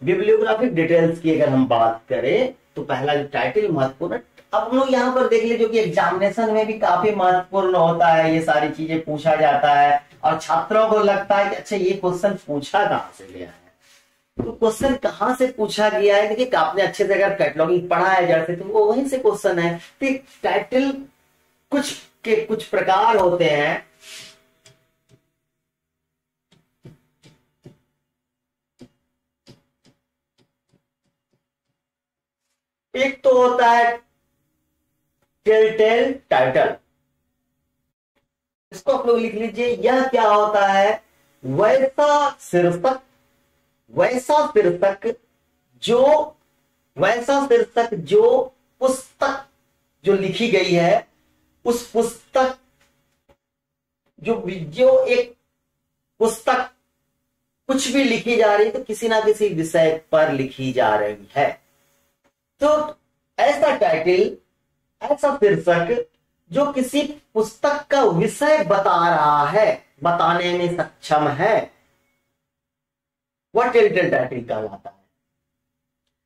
बिब्लियोग्राफिक डिटेल्स की अगर हम बात करें तो पहला जो टाइटल महत्वपूर्ण अब हम लोग यहाँ पर देख लीजिए कि एग्जामिनेशन में भी काफ़ी महत्वपूर्ण होता है, ये सारी चीज़ें पूछा जाता है और छात्रों को लगता है कि अच्छा ये क्वेश्चन पूछा कहाँ से गया है? तो क्वेश्चन कहाँ से पूछा गया है? देखिए, आपने अच्छे से अगर कैटलॉगिंग पढ़ा है, जैसे तो वो वहीं से क्वेश्चन है। तो टाइटल कुछ के कुछ प्रकार होते हैं। एक तो होता है टेल टाइटल इसको आप लोग लिख लीजिए, यह क्या होता है? वैसा शीर्षक वैसा शीर्षक जो, वैसा शीर्षक जो पुस्तक जो लिखी गई है, उस पुस्तक जो जो एक पुस्तक कुछ भी लिखी जा रही है तो किसी ना किसी विषय पर लिखी जा रही है। तो ऐसा टाइटल ऐसा शीर्षक जो किसी पुस्तक का विषय बता रहा है, बताने में सक्षम है। वह टेल्टल टाइटल कहलाता है।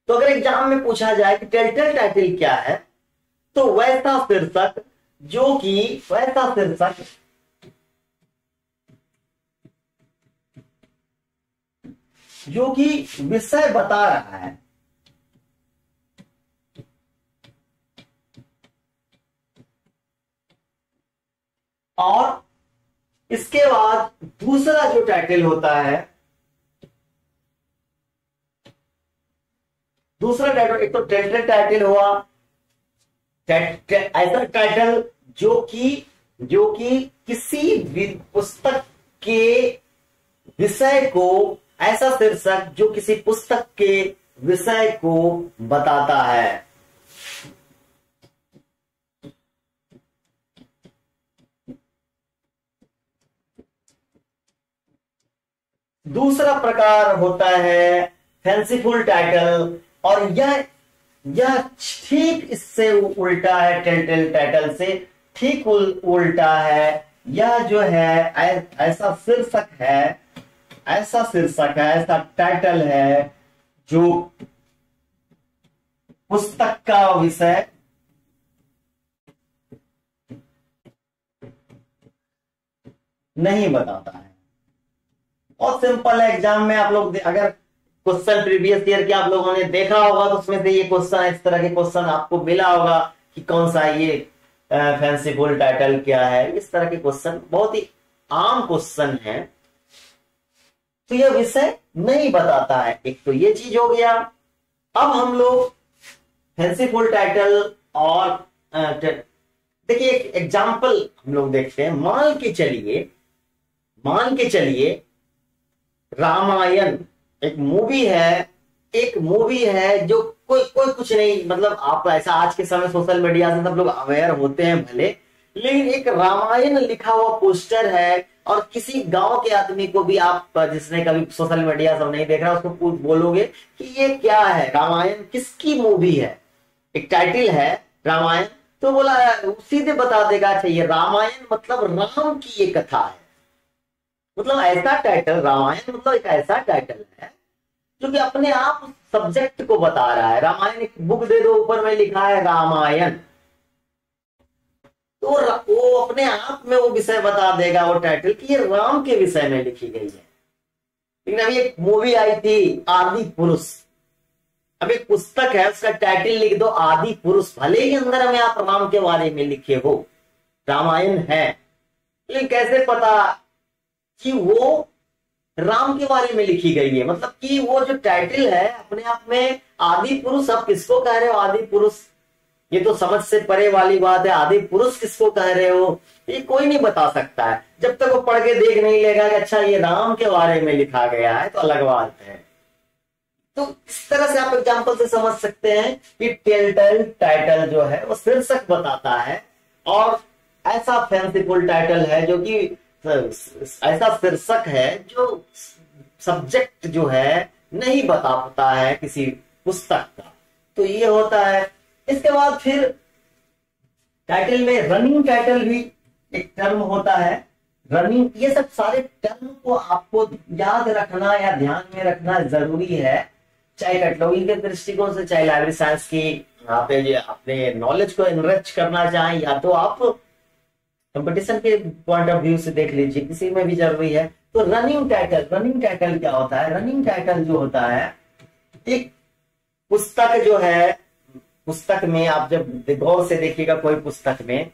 तो अगर एग्ज़ाम में पूछा जाए कि टेल्टल टाइटल क्या है तो वैसा शीर्षक जो कि, वैसा शीर्षक जो कि विषय बता रहा है। और इसके बाद दूसरा जो टाइटल होता है, दूसरा टाइटल एक तो टेंटेड टाइटल हुआ। ऐसा टाइटल जो कि जो कि किसी पुस्तक के विषय को ऐसा शीर्षक जो किसी पुस्तक के विषय को बताता है। दूसरा प्रकार होता है फैंसीफुल टाइटल और यह यह ठीक इससे उल्टा है टेल टाइटल से ठीक उल, उल्टा है। यह जो है ऐसा शीर्षक है ऐसा शीर्षक है ऐसा टाइटल है जो पुस्तक का विषय नहीं बताता है। बहुत सिंपल है एग्ज़ाम में आप लोग अगर क्वेश्चन प्रीवियस ईयर के आप लोगों ने देखा होगा तो उसमें से ये क्वेश्चन इस तरह के क्वेश्चन आपको मिला होगा कि कौन सा ये फैंसीफुल टाइटल क्या है, इस तरह के क्वेश्चन बहुत ही आम क्वेश्चन है। तो यह विषय नहीं बताता है। एक तो ये चीज़ हो गया। अब हम लोग फैंसीफुल टाइटल और देखिए एक एग्ज़ाम्पल हम लोग देखते हैं। मान के चलिए, मान के चलिए रामायण एक मूवी है, एक मूवी है जो कोई कोई कुछ नहीं मतलब आप ऐसा आज के समय सोशल मीडिया से सब लोग अवेयर होते हैं भले, लेकिन एक रामायण लिखा हुआ पोस्टर है और किसी गाँव के आदमी को भी आप, जिसने कभी सोशल मीडिया सब नहीं देख रहा उसको बोलोगे कि ये क्या है? रामायण किसकी मूवी है? एक टाइटिल है, रामायण तो बोला, सीधे बता देगा अच्छा ये रामायण मतलब राम की ये कथा है। मतलब ऐसा टाइटल रामायण मतलब एक ऐसा टाइटल है, जो कि अपने आप सब्जेक्ट को बता रहा है। रामायण एक बुक दे दो, ऊपर में लिखा है रामायण। तो वो अपने आप में वो विषय बता देगा, वो टाइटल कि ये राम के विषय में लिखी गई है। लेकिन अभी एक मूवी आई थी, आदि पुरुष। अब एक पुस्तक है, उसका टाइटल लिख दो, आदि पुरुष। भले ही अंदर में आप राम के बारे में लिखे हो, रामायण है। लेकिन कैसे पता कि वो राम के बारे में लिखी गई है। मतलब कि वो जो टाइटल है, अपने आप में आदि पुरुष, अब किसको कह रहे हो आदि पुरुष? ये तो समझ से परे वाली बात है, आदि पुरुष किसको कह रहे हो? ये कोई नहीं बता सकता है। जब तक वो पढ़ के देख नहीं लेगा कि अच्छा ये राम के बारे में लिखा गया है तो अलग बात है। तो इस तरह से आप एग्ज़ाम्पल से समझ सकते हैं कि टेल्टल टाइटल जो है, वो शीर्षक बताता है। और ऐसा फैंसीफुल टाइटल है जो कि ऐसा शीर्षक है जो सब्जेक्ट जो है, नहीं बता पाता है किसी पुस्तक का। तो ये होता है। इसके बाद फिर टाइटल में रनिंग टाइटल भी एक टर्म होता है। रनिंग ये सब सारे टर्म को आपको याद रखना या ध्यान में रखना ज़रूरी है। चाहे कैटलॉगिंग के दृष्टिकोण से, चाहे लाइब्रेरी साइंस की आप अपने नॉलेज को इनरिच करना चाहें, या तो आप कंपटीशन के पॉइंट ऑफ़ व्यू से देख लीजिए, किसी में भी ज़रूरी है तो रनिंग टाइटल रनिंग टाइटल क्या होता है? रनिंग टाइटल जो होता है, एक पुस्तक जो है, पुस्तक में आप जब गौर से देखिएगा कोई पुस्तक में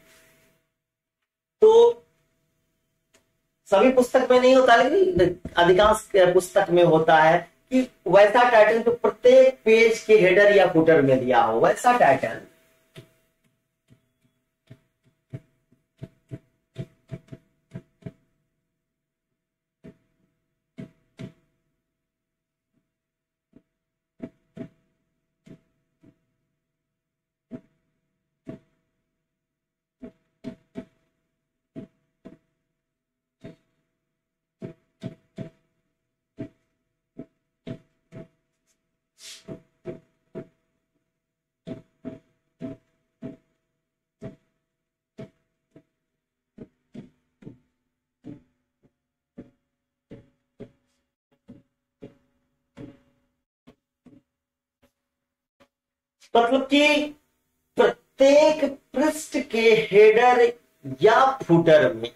तो सभी पुस्तक में नहीं होता, लेकिन अधिकांश पुस्तक में होता है कि वैसा टाइटल जो प्रत्येक पेज के हेडर या फुटर में दिया हो, वैसा टाइटल मतलब कि प्रत्येक पृष्ठ के हेडर या फुटर में,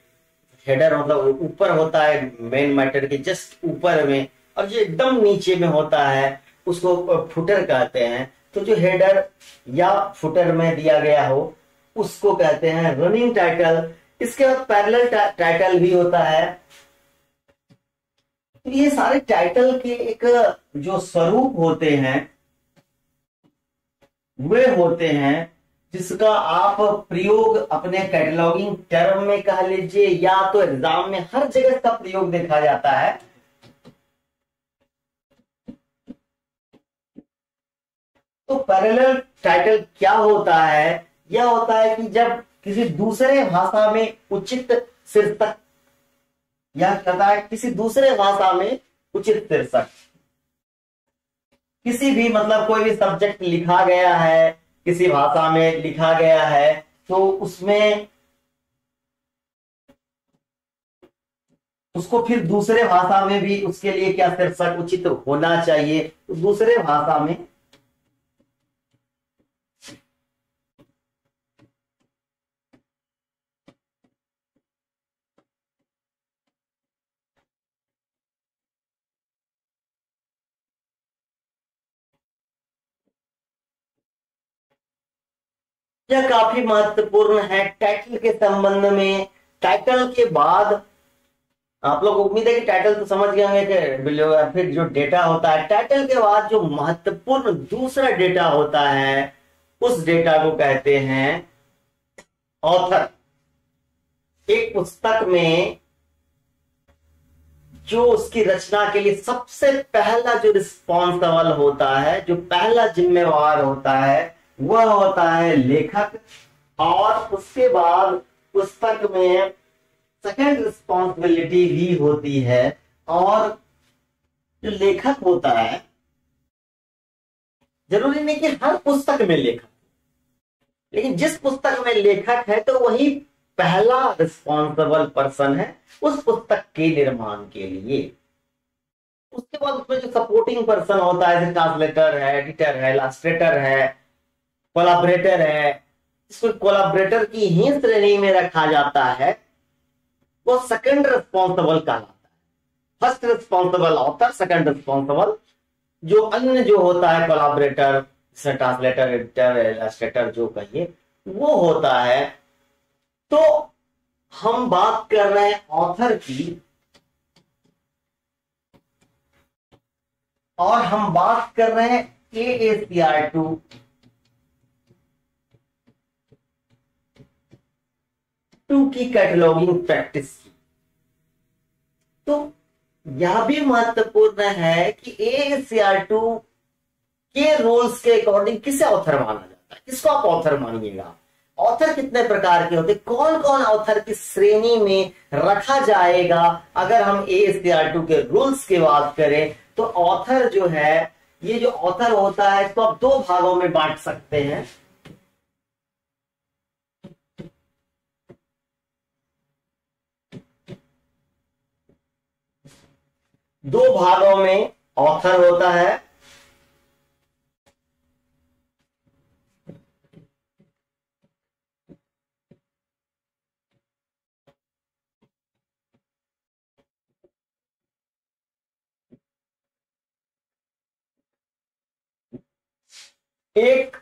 हेडर मतलब ऊपर होता है मेन मैटर के जस्ट ऊपर में, और जो एकदम नीचे में होता है, उसको फुटर कहते हैं। तो जो हेडर या फुटर में दिया गया हो, उसको कहते हैं रनिंग टाइटल इसके बाद पैरेलल टाइटल भी होता है। तो ये सारे टाइटल के एक जो स्वरूप होते हैं वे होते हैं जिसका आप प्रयोग अपने कैटलॉगिंग टर्म में कह लीजिए, या तो एग्ज़ाम में हर जगह का प्रयोग देखा जाता है। तो पैरेलल टाइटल क्या होता है? यह होता है कि जब किसी दूसरे भाषा में उचित शीर्षक यह कहता है? किसी दूसरे भाषा में उचित शीर्षक। किसी भी मतलब कोई भी सब्जेक्ट लिखा गया है, किसी भाषा में लिखा गया है तो उसमें उसको फिर दूसरे भाषा में भी उसके लिए क्या शीर्षक उचित होना चाहिए? तो दूसरे भाषा में यह काफ़ी महत्वपूर्ण है टाइटल के संबंध में। टाइटल के बाद आप लोग उम्मीद है कि टाइटल तो समझ गए होंगे कि बिलियोग्राफिक जो डेटा होता है टाइटल के बाद जो महत्वपूर्ण दूसरा डेटा होता है, उस डेटा को कहते हैं ऑथर एक पुस्तक में जो उसकी रचना के लिए सबसे पहला जो रिस्पॉन्सिबल होता है, जो पहला जिम्मेवार होता है वह होता है लेखक और उसके बाद पुस्तक में सेकेंड रिस्पॉन्सिबिलिटी भी होती है और जो लेखक होता है, ज़रूरी नहीं कि हर पुस्तक में लेखक लेकिन जिस पुस्तक में लेखक है तो वही पहला रिस्पॉन्सिबल पर्सन है उस पुस्तक के निर्माण के लिए। उसके बाद उसमें जो सपोर्टिंग पर्सन होता है ट्रांसलेटर है एडिटर है इलास्ट्रेटर है कोलाबरेटर है इसको कोलाबरेटर की ही श्रेणी में रखा जाता है, वो सेकंड रिस्पॉन्सिबल कहलाता है। First responsible author second responsible जो अन्य जो होता है कोलाबरेटर ट्रांसलेटर एडिटर इलास्ट्रेटर जो कहिए, वो होता है। तो हम बात कर रहे हैं ऑथर की, और हम बात कर रहे हैं A A C R two two की कैटलॉगिंग प्रैक्टिस। की तो यह भी महत्वपूर्ण है कि ए सी आर टू के रूल्स के अकॉर्डिंग किसे ऑथर माना जाता है? किसको आप ऑथर मानिएगा? ऑथर कितने प्रकार के होते कौन कौन ऑथर की श्रेणी में रखा जाएगा? अगर हम ए सी आर टू के रूल्स की बात करें तो ऑथर जो है, ये जो ऑथर होता है इसको तो आप दो भागों में बांट सकते हैं। दो भागों में ऑथर होता है। एक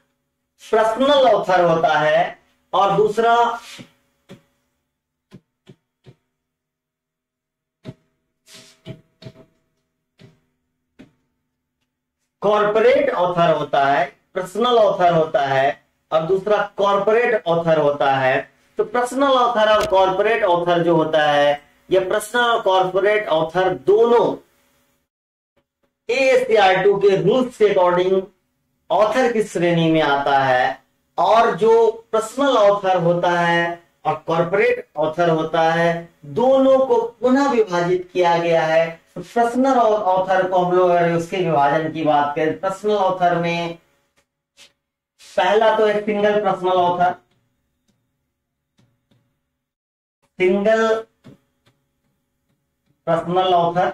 पर्सनल ऑथर होता है और दूसरा कॉरपोरेट ऑथर होता है पर्सनल ऑथर होता है, और दूसरा कॉरपोरेट ऑथर होता है। तो पर्सनल ऑथर और कॉरपोरेट ऑथर जो होता है, ये पर्सनल और कॉरपोरेट ऑथर दोनों ए एस टू के रूल्स के अकॉर्डिंग ऑथर की श्रेणी में आता है, और जो पर्सनल ऑथर होता है और कॉरपोरेट ऑथर होता है। दोनों को पुनः विभाजित किया गया है। पर्सनल ऑथर को हम लोग अगर उसके विभाजन की बात करें पर्सनल ऑथर में पहला तो है single personal author single personal author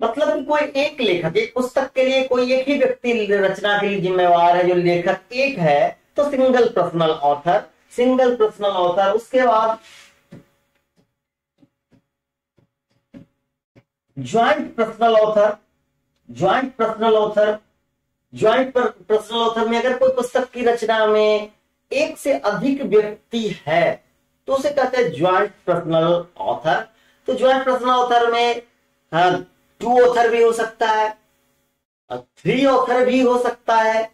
मतलब कि कोई एक लेखक एक पुस्तक के लिए कोई एक ही व्यक्ति रचना के लिए जिम्मेवार है जो लेखक एक है तो single personal author single personal author उसके बाद joint personal author joint personal author joint personal author में अगर कोई पुस्तक की रचना में एक से अधिक व्यक्ति है तो उसे कहते हैं ज्वाइंट पर्सनल ऑथर तो ज्वाइंट पर्सनल ऑथर में हाँ, टू ऑथर भी हो सकता है थ्री ऑथर भी हो सकता है,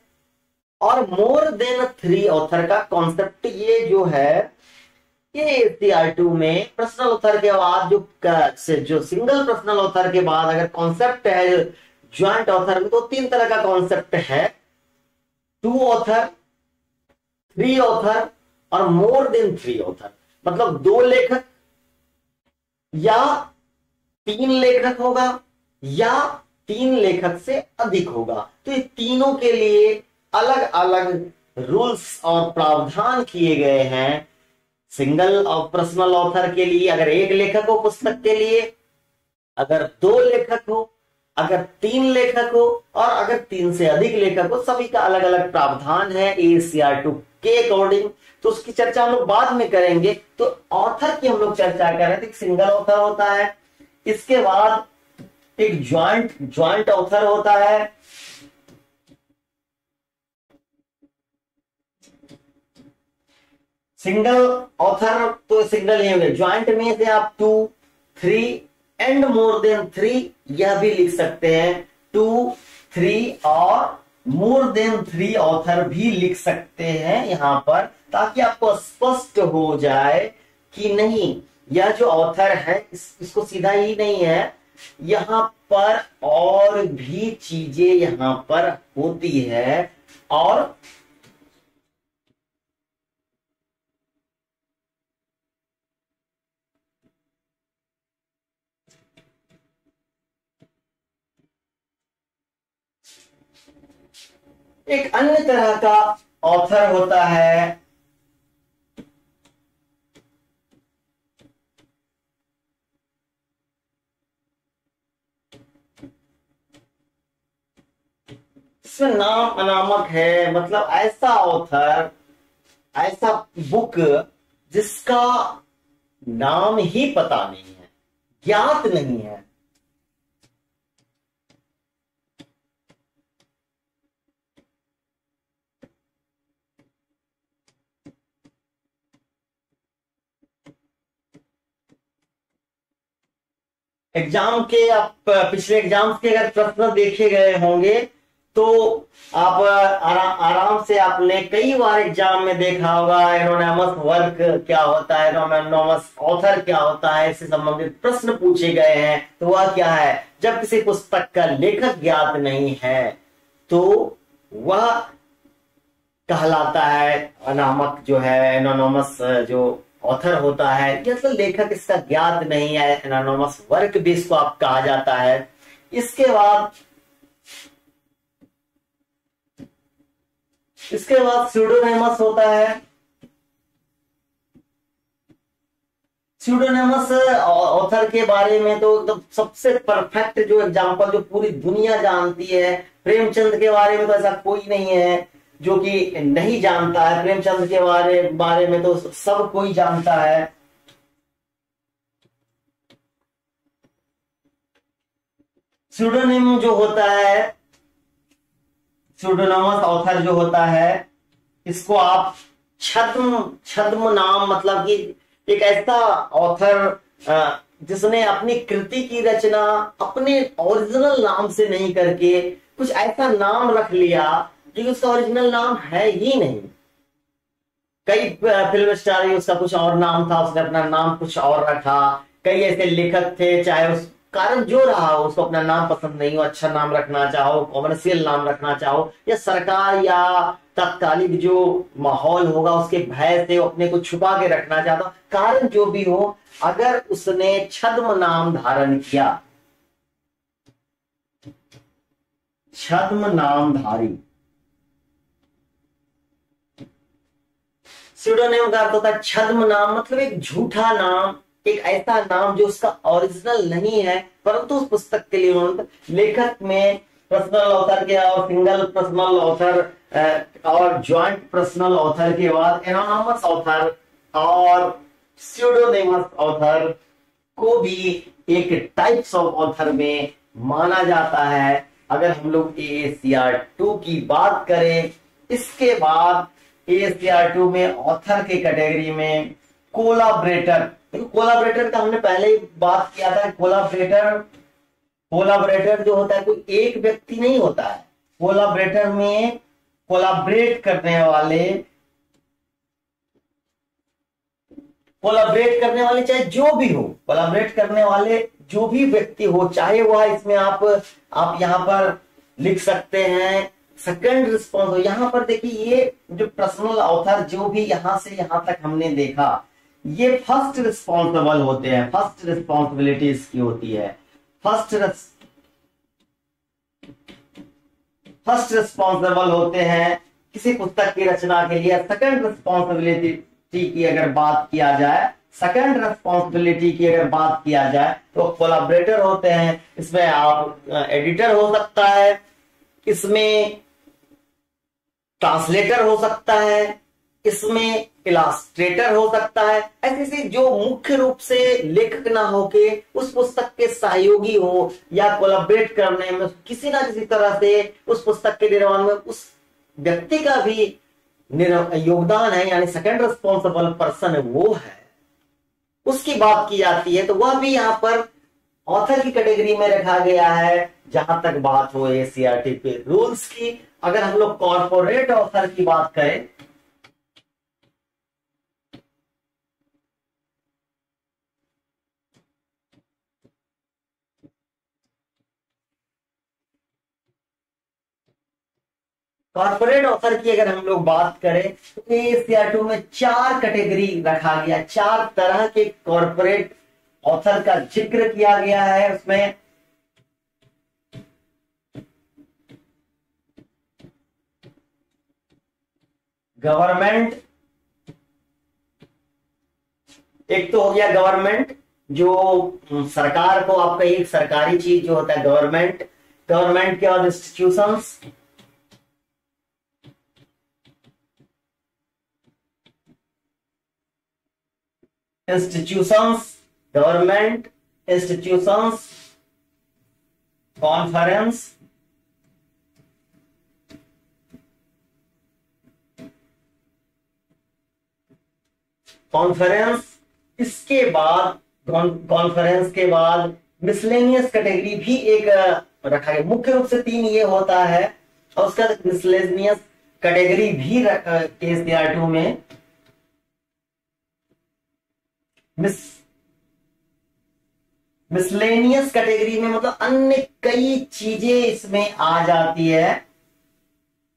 और मोर देन थ्री ऑथर का कॉन्सेप्ट ये जो है, ये आर टू में पर्सनल ऑथर के बाद जो जो सिंगल पर्सनल ऑथर के बाद अगर कॉन्सेप्ट है ज्वाइंट ऑथर में तो तीन तरह का कॉन्सेप्ट है टू ऑथर थ्री ऑथर और मोर देन थ्री ऑथर मतलब दो लेखक या तीन लेखक होगा या तीन लेखक से अधिक होगा। तो ये तीनों के लिए अलग अलग रूल्स और प्रावधान किए गए हैं। सिंगल और पर्सनल ऑथर के लिए, अगर एक लेखक हो पुस्तक के लिए, अगर दो लेखक हो, अगर तीन लेखक हो, और अगर तीन से अधिक लेखक हो, सभी का अलग अलग प्रावधान है ए सी आर टू के अकॉर्डिंग तो उसकी चर्चा हम लोग बाद में करेंगे। तो ऑथर की हम लोग चर्चा कर रहे थे सिंगल ऑथर होता है। इसके बाद एक ज्वाइंट ज्वाइंट ऑथर होता है। सिंगल ऑथर तो सिंगल ही होंगे। ज्वाइंट में से आप two three and more than three यह भी लिख सकते हैं। टू थ्री और मोर देन थ्री ऑथर भी लिख सकते हैं यहाँ पर ताकि आपको स्पष्ट हो जाए कि नहीं यह जो ऑथर है इस, इसको सीधा ही नहीं है। यहाँ पर और भी चीज़ें यहाँ पर होती है और एक अन्य तरह का ऑथर होता है। इसमें नाम अनामक है मतलब ऐसा ऑथर ऐसा बुक जिसका नाम ही पता नहीं है, ज्ञात नहीं है। एग्ज़ाम के आप, पिछले एग्ज़ाम्स के अगर प्रश्न देखे गए होंगे तो आप आराम आराम से आपने कई बार एग्ज़ाम में देखा होगा एनोनमस वर्क क्या होता है एनोनमस ऑथर क्या होता है, इससे संबंधित प्रश्न पूछे गए हैं तो वह क्या है? जब किसी पुस्तक का लेखक ज्ञात नहीं है तो वह कहलाता है, अनामक जो है एनोनोमस जो ऑथर होता है मतलब लेखक इसका ज्ञात नहीं है एनोनोमस वर्क भी इसको आप कहा जाता है। इसके बाद इसके बाद स्यूडोनेमस होता है। स्यूडोनेमस ऑथर के बारे में तो एकदम तो सबसे परफेक्ट जो एग्जांपल जो पूरी दुनिया जानती है, प्रेमचंद के बारे में तो ऐसा कोई नहीं है, जो कि नहीं जानता है। प्रेमचंद के बारे बारे में तो सब कोई जानता है। स्यूडोनिम जो होता है स्यूडोनोमस ऑथर जो होता है, इसको आप छद्म छद्म नाम मतलब कि एक ऐसा ऑथर जिसने अपनी कृति की रचना अपने ओरिजिनल नाम से नहीं करके कुछ ऐसा नाम रख लिया जो उसका ओरिजिनल नाम है ही नहीं। कई फ़िल्म स्टार उसका कुछ और नाम था, उसने अपना नाम कुछ और रखा। कई ऐसे लेखक थे, चाहे उस कारण जो रहा हो उसको अपना नाम पसंद नहीं हो अच्छा नाम रखना चाहो कॉमर्शियल नाम रखना चाहो, या सरकार या तत्कालिक जो माहौल होगा, उसके भय से अपने को छुपा के रखना चाहता, कारण जो भी हो, अगर उसने छद्म नाम धारण किया, छद्म नामधारी सीडोनेम का अर्थ होता है छद्म नाम मतलब एक झूठा नाम एक ऐसा नाम जो उसका ओरिजिनल नहीं है, परंतु उस पुस्तक के लिए उन्होंने लेखक में पर्सनल ऑथर के और सिंगल पर्सनल ऑथर और ज्वाइंट पर्सनल ऑथर के बाद एनोनमस ऑथर और ऑथर को भी एक टाइप्स ऑफ़ ऑथर में माना जाता है। अगर हम लोग ए टू की बात करें, इसके बाद ए टू में ऑथर के कैटेगरी में कोलाब्रेटर। देखो, कोलाबरेटर का हमने पहले ही बात किया था, कोलाबरेटर कोलाबरेटर जो होता है, कोई एक व्यक्ति नहीं होता है। कोलाबरेटर में कोलाबरेट करने वाले, कोलाबरेट करने वाले चाहे जो भी हो, कोलाबरेट करने वाले जो भी व्यक्ति हो, चाहे वह इसमें आप आप यहाँ पर लिख सकते हैं सेकंड रिस्पॉन्स हो। यहाँ पर देखिए, ये जो पर्सनल ऑथर जो भी यहाँ से यहाँ तक हमने देखा ये फ़र्स्ट रिस्पॉन्सिबल होते हैं फ़र्स्ट रिस्पॉन्सिबिलिटी इसकी होती है। फ़र्स्ट फ़र्स्ट रिस्पॉन्सिबल होते हैं किसी पुस्तक की रचना के लिए। सेकंड रिस्पॉन्सिबिलिटी की अगर बात किया जाए सेकंड रिस्पॉन्सिबिलिटी की अगर बात किया जाए तो कोलाबरेटर होते हैं। इसमें आप एडिटर हो सकता है, इसमें ट्रांसलेटर हो सकता है, इसमें इलास्ट्रेटर हो सकता है। ऐसे ऐसे जो मुख्य रूप से लेखक ना होके उस पुस्तक के सहयोगी हो या कोलाबरेट करने में किसी ना किसी तरह से उस पुस्तक के निर्माण में उस व्यक्ति का भी योगदान है, यानी सेकंड रिस्पॉन्सिबल पर्सन वो है। उसकी बात की जाती है तो वह भी यहाँ पर ऑथर की कैटेगरी में रखा गया है, जहाँ तक बात हो एसीआरटी पे रूल्स की। अगर हम लोग कॉर्पोरेट ऑथर की बात करें कॉर्पोरेट ऑफ़र की अगर हम लोग बात करें तो ए टू में चार कैटेगरी रखा गया। चार तरह के कॉर्पोरेट ऑथर का ज़िक्र किया गया है उसमें। गवर्नमेंट, एक तो हो गया गवर्नमेंट, जो सरकार को आपका एक सरकारी चीज़ जो होता है गवर्नमेंट। गवर्नमेंट के और institutions institutions, government institutions, conference, conference इसके बाद कॉन्फ्रेंस के बाद मिसलेनियस कैटेगरी भी एक रखा गया। मुख्य रूप से तीन ये होता है और उसका मिसलेनियस कैटेगरी भी केस टू में मिस मिसलेनियस कैटेगरी में मतलब अन्य कई चीज़ें इसमें आ जाती है,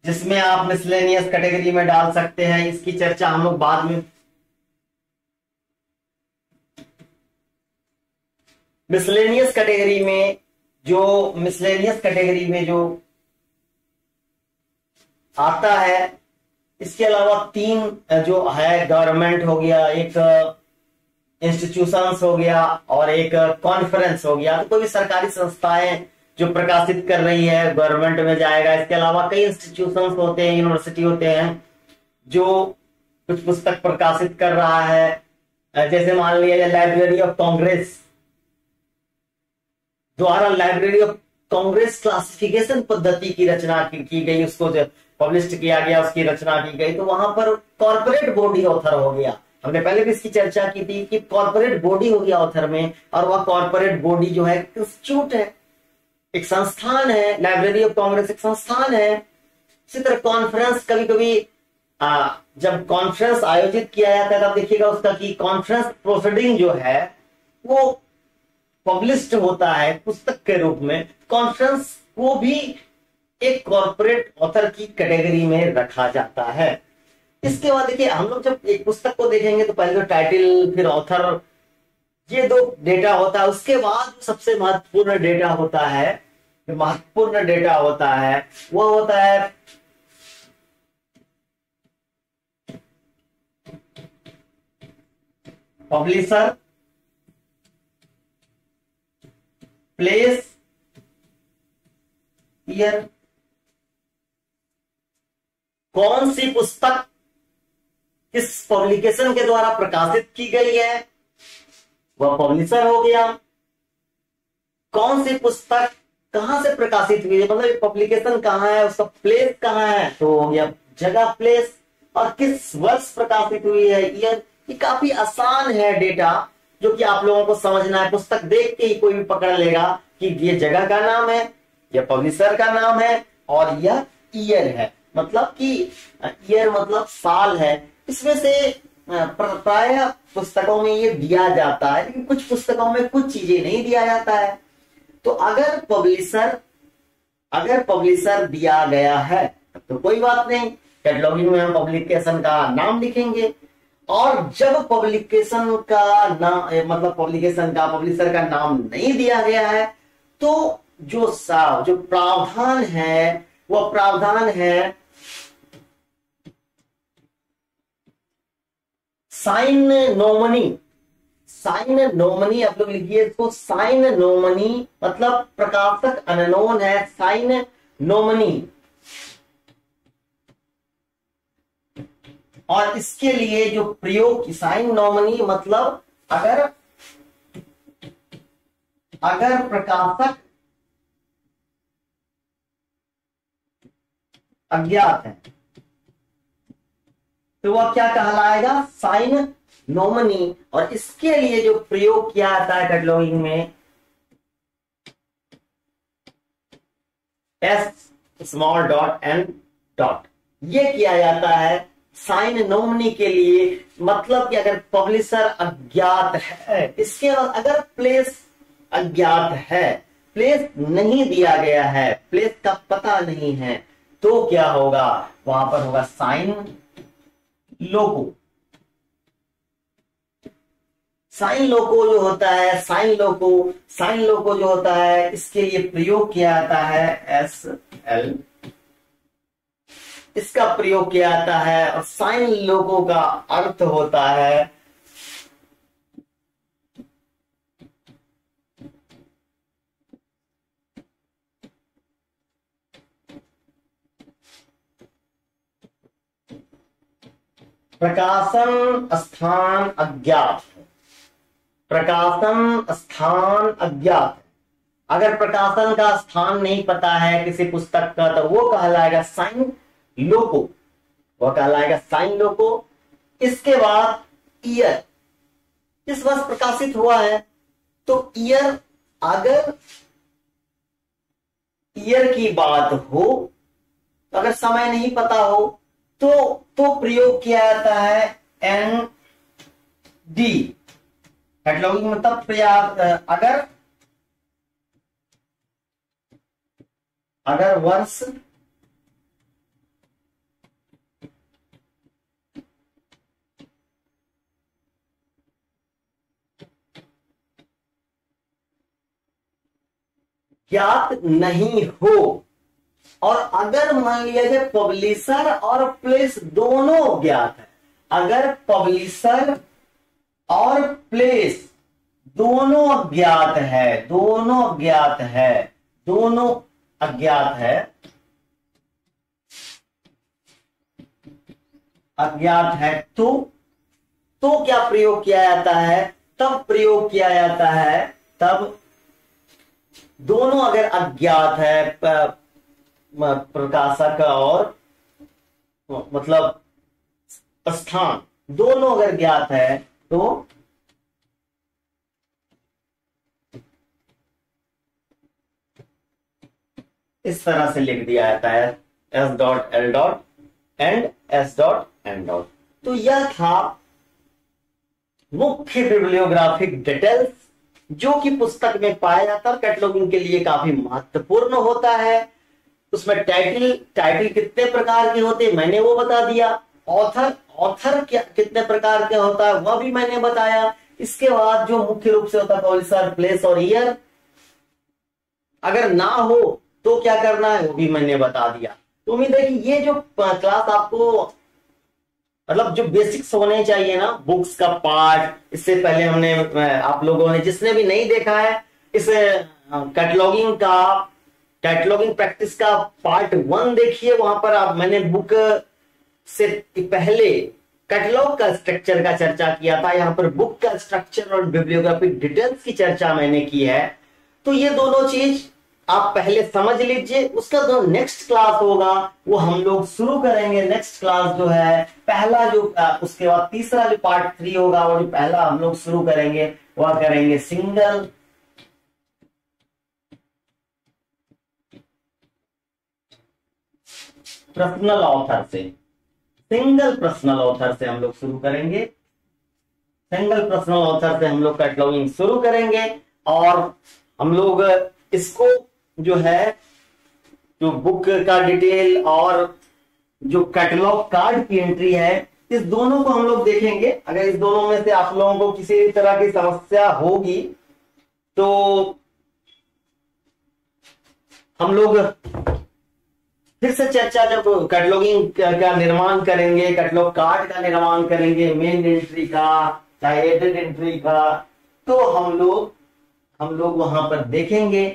जिसमें आप मिसलेनियस कैटेगरी में डाल सकते हैं। इसकी चर्चा हम लोग बाद में मिसलेनियस कैटेगरी में जो मिसलेनियस कैटेगरी में जो आता है, इसके अलावा तीन, जो है गवर्नमेंट हो गया, एक इंस्टीट्यूशंस हो गया और एक कॉन्फ्रेंस हो गया। तो कोई भी सरकारी संस्थाएँ जो प्रकाशित कर रही है गवर्नमेंट में जाएगा। इसके अलावा कई इंस्टीट्यूशन होते हैं यूनिवर्सिटी होते हैं जो कुछ पुस्तक प्रकाशित कर रहा है। जैसे मान लिया लाइब्रेरी ऑफ़ कांग्रेस द्वारा लाइब्रेरी ऑफ़ कांग्रेस क्लासिफिकेशन पद्धति की रचना की, गई उसको पब्लिश किया गया उसकी रचना की गई। तो वहाँ पर कॉर्पोरेट बॉडी ऑथर हो गया। हमने पहले भी इसकी चर्चा की थी कि कॉर्पोरेट बॉडी हो गया ऑथर में और वह कॉर्पोरेट बॉडी जो है इंस्टीट्यूट है। एक संस्थान है लाइब्रेरी ऑफ़ कांग्रेस एक संस्थान है। इसी तरह कॉन्फ्रेंस कभी कभी आ, जब कॉन्फ्रेंस आयोजित किया जाता है तब देखिएगा उसका कि कॉन्फ्रेंस प्रोसीडिंग जो है वो पब्लिश्ड होता है पुस्तक के रूप में। कॉन्फ्रेंस को भी एक कॉर्पोरेट ऑथर की कैटेगरी में रखा जाता है। इसके बाद देखिए, हम लोग जब एक पुस्तक को देखेंगे तो पहले तो टाइटल फिर ऑथर ये दो डेटा होता है। उसके बाद सबसे महत्वपूर्ण डेटा होता है महत्वपूर्ण डेटा होता है, वो होता है पब्लिशर प्लेस ईयर कौन सी पुस्तक किस पब्लिकेशन के द्वारा प्रकाशित की गई है? वह पब्लिशर हो गया। कौन सी पुस्तक कहाँ से प्रकाशित हुई है? मतलब पब्लिकेशन कहाँ है? उसका प्लेस कहाँ है? तो हो गया जगह प्लेस और किस वर्ष प्रकाशित हुई है? ईयर ये काफ़ी आसान है डेटा जो कि आप लोगों को समझना है। पुस्तक देख के ही कोई भी पकड़ लेगा कि ये जगह का नाम है यह पब्लिशर का नाम है और यह ईयर है। मतलब कि ईयर मतलब साल है। इसमें से प्राय पुस्तकों में ये दिया जाता है लेकिन कुछ पुस्तकों में कुछ चीज़ें नहीं दिया जाता है। तो अगर पब्लिशर अगर पब्लिशर दिया गया है तो कोई बात नहीं। कैटलॉगिंग में हम पब्लिकेशन का नाम लिखेंगे। और जब पब्लिकेशन का नाम मतलब पब्लिकेशन का पब्लिशर का नाम नहीं दिया गया है तो जो सा, जो प्रावधान है वह प्रावधान है साइन नोमनी साइन नोमनी, आप लोग लिखिए इसको, साइन नोमनी मतलब प्रकाशक अननोन है, साइन नोमनी। और इसके लिए जो प्रयोग, साइन नोमनी मतलब अगर अगर प्रकाशक अज्ञात है। तो वह क्या कहलाएगा? साइन नॉमनी और इसके लिए जो प्रयोग किया जाता है कैटलॉगिंग में S small dot N dot ये किया जाता है साइन नोमनी के लिए मतलब कि अगर पब्लिशर अज्ञात है, इसके बाद अगर प्लेस अज्ञात है प्लेस नहीं दिया गया है प्लेस का पता नहीं है तो क्या होगा? वहाँ पर होगा साइन लोगो। साइन लोको जो होता है, साइन लोको साइन लोको जो होता है, इसके लिए प्रयोग किया जाता है एस एल। इसका प्रयोग किया जाता है और साइन लोको का अर्थ होता है प्रकाशन स्थान अज्ञात है। प्रकाशन स्थान अज्ञात है। अगर प्रकाशन का स्थान नहीं पता है किसी पुस्तक का तो वो कहलाएगा साइन लोको। वह कहलाएगा साइन लोको। इसके बाद ईयर। इस वर्ष प्रकाशित हुआ है। तो ईयर अगर ईयर की बात हो तो अगर समय नहीं पता हो तो तो प्रयोग किया जाता है एन डी। कैटलॉगिंग मतलब अगर अगर वर्ष ज्ञात नहीं हो और अगर मान लिया जाए पब्लिशर और प्लेस दोनों ज्ञात है, अगर पब्लिशर और प्लेस दोनों अज्ञात है, दोनों अज्ञात है, दोनों अज्ञात है अज्ञात है तो तो क्या प्रयोग किया जाता है? तब प्रयोग किया जाता है, तब दोनों अगर अज्ञात है प्रकाशक और मतलब स्थान। दोनों अगर ज्ञात है तो इस तरह से लिख दिया जाता है S dot L dot and S dot N dot तो यह था मुख्य बिब्लियोग्राफिक डिटेल्स जो कि पुस्तक में पाया जाता है कैटलॉगिंग के लिए काफ़ी महत्वपूर्ण होता है। उसमें टाइटल टाइटल कितने प्रकार के होते मैंने वो बता दिया। ऑथर ऑथर क्या, कितने प्रकार के होता है, वह भी मैंने बताया। इसके बाद जो मुख्य रूप से होता है पॉलिसर प्लेस और ईयर अगर ना हो तो क्या करना है, वो भी मैंने बता दिया। तो उम्मीद है कि ये जो क्लास आपको मतलब जो बेसिक्स होने चाहिए ना बुक्स का पार्ट इससे पहले हमने आप लोगों ने, जिसने भी नहीं देखा है, इस कैटलॉगिंग का कैटलॉगिंग प्रैक्टिस का पार्ट वन देखिए, वहाँ पर आप, मैंने बुक से पहले कैटलॉग का स्ट्रक्चर का चर्चा किया था। यहाँ पर बुक का स्ट्रक्चर और बिब्लियोग्राफिक डिटेल्स की चर्चा मैंने की है। तो ये दोनों चीज़ आप पहले समझ लीजिए, उसका जो नेक्स्ट क्लास होगा, वो हम लोग शुरू करेंगे। नेक्स्ट क्लास जो है, पहला जो उसके बाद तीसरा जो पार्ट थ्री होगा, वो जो पहला हम लोग शुरू करेंगे, वह करेंगे सिंगल पर्सनल ऑथर से। सिंगल पर्सनल ऑथर से हम लोग शुरू करेंगे। सिंगल पर्सनल ऑथर से हम लोग कैटलॉगिंग शुरू करेंगे और हम लोग इसको जो है, जो बुक का डिटेल और जो कैटलॉग कार्ड की एंट्री है, इस दोनों को हम लोग देखेंगे। अगर इस दोनों में से आप लोगों को किसी तरह की समस्या होगी तो हम लोग फिर से चर्चा जब कैटलॉगिंग का निर्माण करेंगे, कैटलॉग कार्ड का निर्माण करेंगे मेन एंट्री का, चाहे एडेड एंट्री का तो हम लोग हम लोग वहाँ पर देखेंगे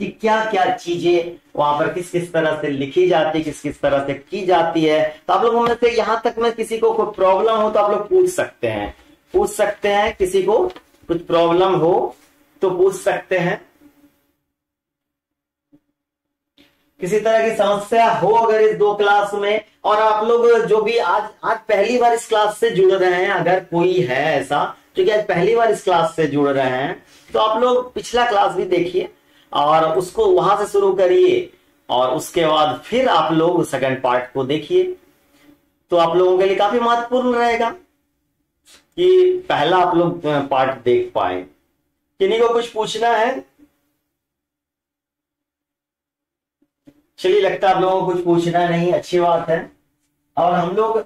कि क्या क्या चीज़ें वहाँ पर किस किस तरह से लिखी जाती है किस किस तरह से की जाती है। तो आप लोगों में से यहाँ तक में किसी को कोई प्रॉब्लम हो तो आप लोग पूछ सकते हैं। पूछ सकते हैं किसी को कुछ प्रॉब्लम हो तो पूछ सकते हैं। किसी तरह की समस्या हो अगर इस दो क्लास में, और आप लोग जो भी आज आज पहली बार इस क्लास से जुड़ रहे हैं, अगर कोई है ऐसा जो कि आज पहली बार इस क्लास से जुड़ रहे हैं तो आप लोग पिछला क्लास भी देखिए, और उसको वहाँ से शुरू करिए, और उसके बाद फिर आप लोग सेकंड पार्ट को देखिए। तो आप लोगों के लिए काफ़ी महत्वपूर्ण रहेगा कि पहला आप लोग पार्ट देख पाए। किन्हीं को कुछ पूछना है? चलिए लगता है आप लोगों को कुछ पूछना नहीं, अच्छी बात है। और हम लोग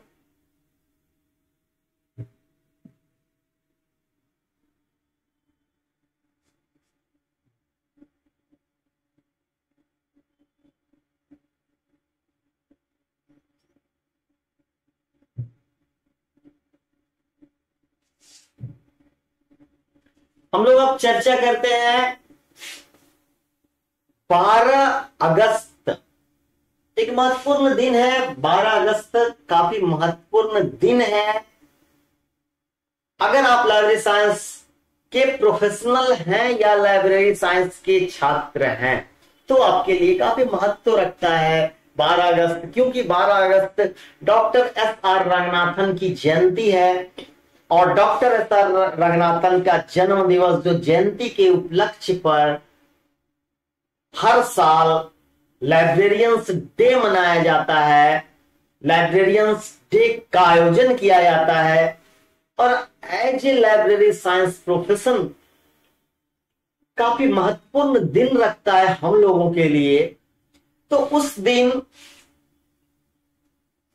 हम लोग अब चर्चा करते हैं 12 अगस्त एक महत्वपूर्ण दिन है। 12 अगस्त काफ़ी महत्वपूर्ण दिन है। अगर आप लाइब्रेरी साइंस के प्रोफेशनल हैं या लाइब्रेरी साइंस के छात्र हैं तो आपके लिए काफ़ी महत्व रखता है 12 अगस्त, क्योंकि 12 अगस्त डॉक्टर एस आर रंगनाथन की जयंती है। और डॉक्टर एस आर रंगनाथन का जन्म दिवस जो जयंती के उपलक्ष्य पर हर साल लाइब्रेरियंस डे मनाया जाता है। लाइब्रेरियंस डे का आयोजन किया जाता है। और as a library science profession काफ़ी महत्वपूर्ण दिन रखता है हम लोगों के लिए। तो उस दिन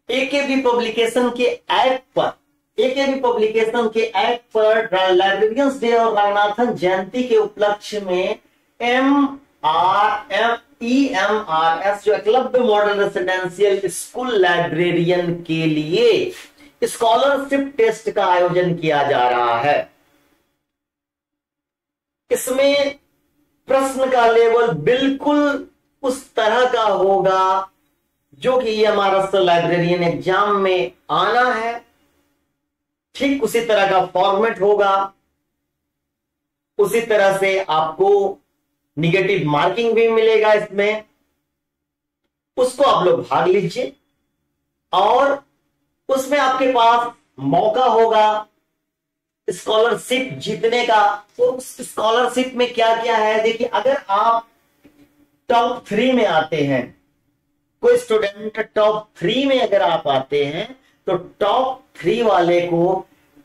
एकेबी पब्लिकेशन के ऐप पर एकेबी पब्लिकेशन के ऐप पर लाइब्रेरियंस डे और रंगनाथन जयंती के उपलक्ष्य में M R M E M R S जो Eklavya model residential school librarian के लिए स्कॉलरशिप टेस्ट का आयोजन किया जा रहा है। इसमें प्रश्न का लेवल बिल्कुल उस तरह का होगा जो कि ये हमारा लाइब्रेरियन एग्ज़ाम में आना है। ठीक उसी तरह का फॉर्मेट होगा। उसी तरह से आपको निगेटिव मार्किंग भी मिलेगा इसमें। उसको आप लोग भाग लीजिए। और उसमें आपके पास मौका होगा स्कॉलरशिप जीतने का। तो स्कॉलरशिप में क्या क्या है? देखिए, अगर आप टॉप थ्री में आते हैं, कोई स्टूडेंट टॉप थ्री में अगर आप आते हैं तो टॉप थ्री वाले को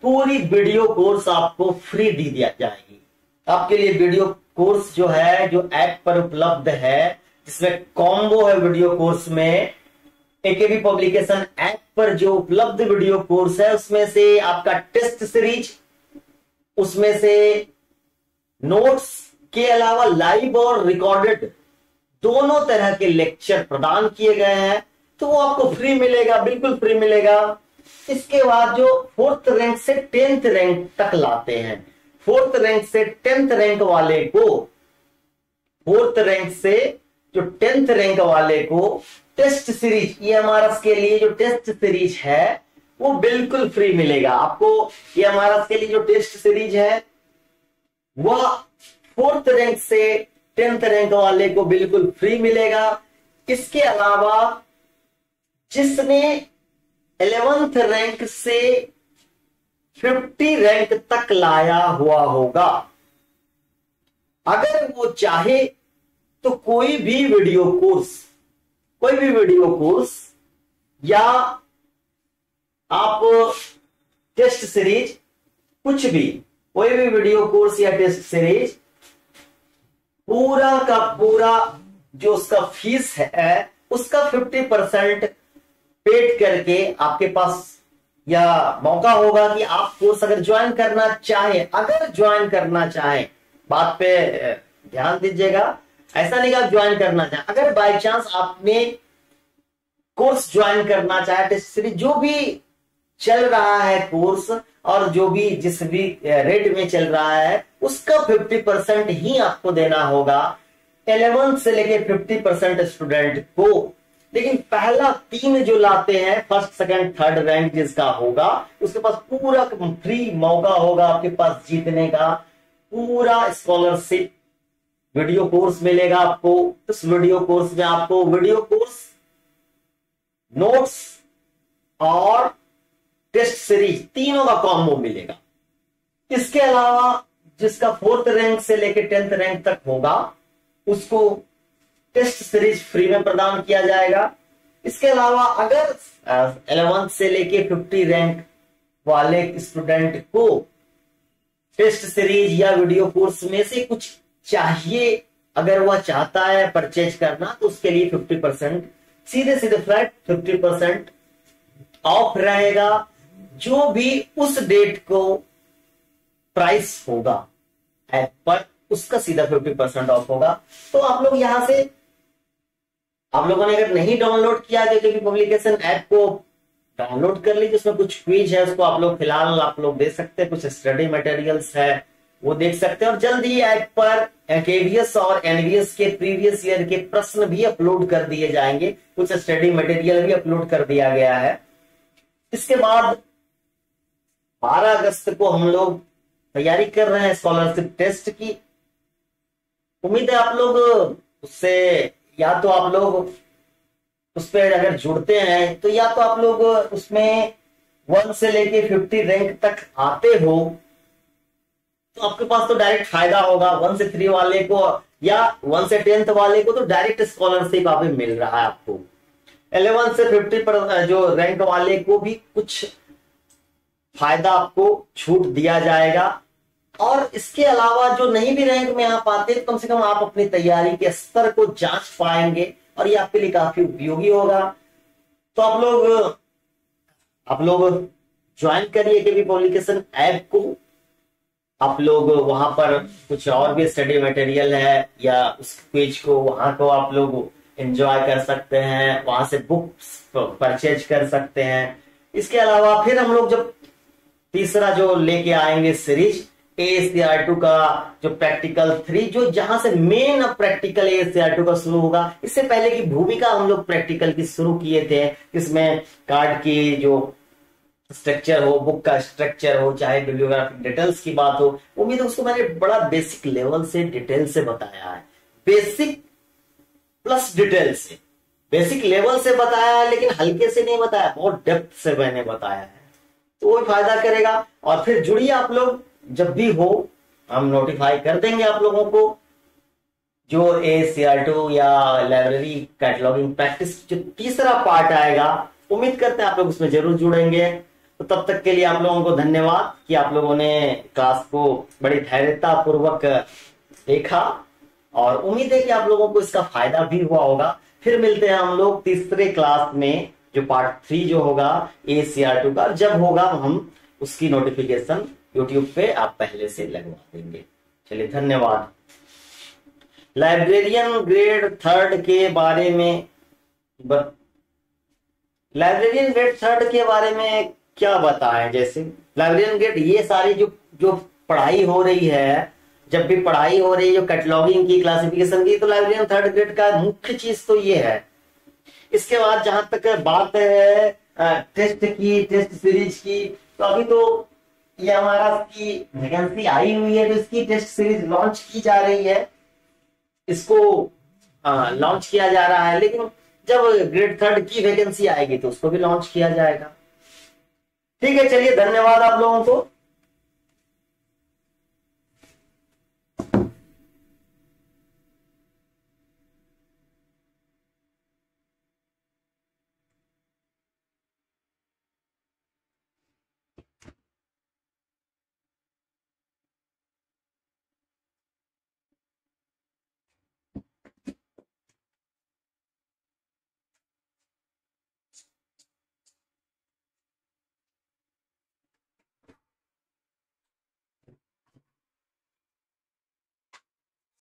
पूरी वीडियो कोर्स आपको फ्री दी दिया जाएगी। आपके लिए वीडियो कोर्स जो है, जो ऐप पर उपलब्ध है, जिसमें कॉम्बो है वीडियो कोर्स में एकेबी पब्लिकेशन ऐप पर जो उपलब्ध वीडियो कोर्स है, उसमें से आपका टेस्ट सीरीज़ उसमें से नोट्स के अलावा लाइव और रिकॉर्डेड दोनों तरह के लेक्चर प्रदान किए गए हैं तो वो आपको फ्री मिलेगा, बिल्कुल फ्री मिलेगा। इसके बाद जो फोर्थ रैंक से टेंथ रैंक तक लाते हैं। फोर्थ रैंक से टेंथ रैंक वाले को, फोर्थ रैंक से जो टेंथ रैंक वाले को टेस्ट सीरीज़ ई के लिए जो टेस्ट सीरीज़ है, वो बिल्कुल फ्री मिलेगा। आपको ई के लिए जो टेस्ट सीरीज़ है, वह फोर्थ रैंक से टेंथ रैंक वाले को बिल्कुल फ्री मिलेगा। इसके अलावा जिसने इलेवेंथ रैंक से फिफ्टी रैंक तक लाया हुआ होगा। अगर वो चाहे तो कोई भी वीडियो कोर्स कोई भी वीडियो कोर्स या आप टेस्ट सीरीज़ कुछ भी, कोई भी वीडियो कोर्स या टेस्ट सीरीज़ पूरा का पूरा जो उसका फ़ीस है, उसका फिफ्टी परसेंट पेड करके आपके पास या मौका होगा कि आप कोर्स अगर ज्वाइन करना चाहें, अगर ज्वाइन करना चाहें, बात पे ध्यान दीजिएगा। ऐसा नहीं कि आप ज्वाइन करना चाहें। अगर बाय चांस आपने कोर्स ज्वाइन करना चाहे सीरीज़ जो भी चल रहा है कोर्स और जो भी जिस भी रेट में चल रहा है, उसका 50 परसेंट ही आपको देना होगा। इलेवेंथ से लेके 50 परसेंट स्टूडेंट को। लेकिन पहला तीन जो लाते हैं फ़र्स्ट सेकंड थर्ड रैंक जिसका होगा, उसके पास पूरा फ्री मौका होगा आपके पास जीतने का। पूरा स्कॉलरशिप वीडियो कोर्स मिलेगा आपको। इस वीडियो कोर्स में आपको वीडियो कोर्स नोट्स और टेस्ट सीरीज़ तीनों का कॉम्बो मिलेगा। इसके अलावा जिसका फोर्थ रैंक से लेकर टेंथ रैंक तक होगा, उसको टेस्ट सीरीज़ फ्री में प्रदान किया जाएगा। इसके अलावा अगर इलेवंथ से लेके फिफ्टी रैंक वाले स्टूडेंट को टेस्ट सीरीज़ या वीडियो कोर्स में से कुछ चाहिए, अगर वह चाहता है परचेज करना तो उसके लिए फिफ्टी परसेंट, सीधे सीधे फ्लैट फिफ्टी परसेंट ऑफ़ रहेगा, जो भी उस डेट को प्राइस होगा ऐप पर उसका सीधा फिफ्टी परसेंट ऑफ़ होगा। तो आप लोग यहाँ से आप लोगों ने अगर नहीं डाउनलोड किया जो पब्लिकेशन ऐप को डाउनलोड कर लीजिए, उसमें कुछ क्विज है, उसको आप लोग फ़िलहाल आप लोग दे सकते हैं, कुछ स्टडी मटेरियल्स है, वो देख सकते हैं। और जल्द ही ऐप पर केवीएस और एनवीएस के प्रीवियस ईयर के प्रश्न भी अपलोड कर दिए जाएँगे। कुछ स्टडी मटेरियल भी अपलोड कर दिया गया है। इसके बाद 12 अगस्त को हम लोग तैयारी कर रहे हैं स्कॉलरशिप टेस्ट की। उम्मीद है आप लोग उससे या तो आप लोग उस पर अगर जुड़ते हैं तो या तो आप लोग उसमें वन से लेके फिफ्टी रैंक तक आते हो तो आपके पास तो डायरेक्ट फ़ायदा होगा। वन से थ्री वाले को या वन से टेंथ वाले को तो डायरेक्ट स्कॉलरशिप आप मिल रहा है आपको। इलेवन से फिफ्टी पर, जो रैंक वाले को भी कुछ फ़ायदा आपको छूट दिया जाएगा। और इसके अलावा जो नहीं भी रैंक में आ पाते तो कम से कम आप अपनी तैयारी के स्तर को जाँच पाएँगे और ये आपके लिए काफ़ी उपयोगी होगा। तो आप लोग आप लोग ज्वाइन करिए केवी पब्लिकेशन ऐप को। आप लोग वहाँ पर कुछ और भी स्टडी मटेरियल है या उस पेज को, वहाँ को आप लोग एंजॉय कर सकते हैं, वहाँ से बुक्स परचेज कर सकते हैं। इसके अलावा फिर हम लोग जब तीसरा जो लेके आएँगे सीरीज़ ए टू का जो प्रैक्टिकल थ्री जो जहाँ से मेन प्रैक्टिकल ए टू का शुरू होगा, इससे पहले की भूमिका हम लोग प्रैक्टिकल की शुरू किए थे इसमें कार्ड की जो स्ट्रक्चर हो बुक का स्ट्रक्चर हो, चाहे बिब्लियोग्राफिक डिटेल्स की बात हो, वो उम्मीद उसको मैंने बड़ा बेसिक लेवल से डिटेल से बताया है। बेसिक प्लस डिटेल से। बेसिक लेवल से बताया है, लेकिन हल्के से नहीं बताया, बहुत डेप्थ से मैंने बताया है। तो वो फ़ायदा करेगा। और फिर जुड़िए आप लोग। जब भी हो, हम नोटिफाई कर देंगे आप लोगों को। जो ए सी आर टू या लाइब्रेरी कैटलॉगिंग प्रैक्टिस जो तीसरा पार्ट आएगा, उम्मीद करते हैं आप लोग उसमें ज़रूर जुड़ेंगे। तो तब तक के लिए आप लोगों को धन्यवाद कि आप लोगों ने क्लास को बड़ी धैर्यता पूर्वक देखा। और उम्मीद है कि आप लोगों को इसका फ़ायदा भी हुआ होगा। फिर मिलते हैं हम लोग तीसरे क्लास में, जो पार्ट थ्री जो होगा ए सी आर टू का। जब होगा, हम उसकी नोटिफिकेशन यूट्यूब पे आप पहले से लगवा देंगे। चलिए, धन्यवाद। लाइब्रेरियन ग्रेड थर्ड के बारे में ब... लाइब्रेरियन ग्रेड थर्ड के बारे में क्या बताएँ? जैसे लाइब्रेरियन ग्रेड ये सारी जो जो पढ़ाई हो रही है, जब भी पढ़ाई हो रही है, जो कैटलॉगिंग की क्लासिफिकेशन की तो लाइब्रेरियन थर्ड ग्रेड का मुख्य चीज़ तो ये है। इसके बाद जहाँ तक बात है टेस्ट की टेस्ट सीरीज़ की तो अभी तो ये हमारा इसकी वैकेंसी आई हुई है तो इसकी टेस्ट सीरीज़ लॉन्च की जा रही है। इसको लॉन्च किया जा रहा है, लेकिन जब ग्रेड थर्ड की वैकेंसी आएगी तो उसको भी लॉन्च किया जाएगा। ठीक है, चलिए, धन्यवाद आप लोगों को।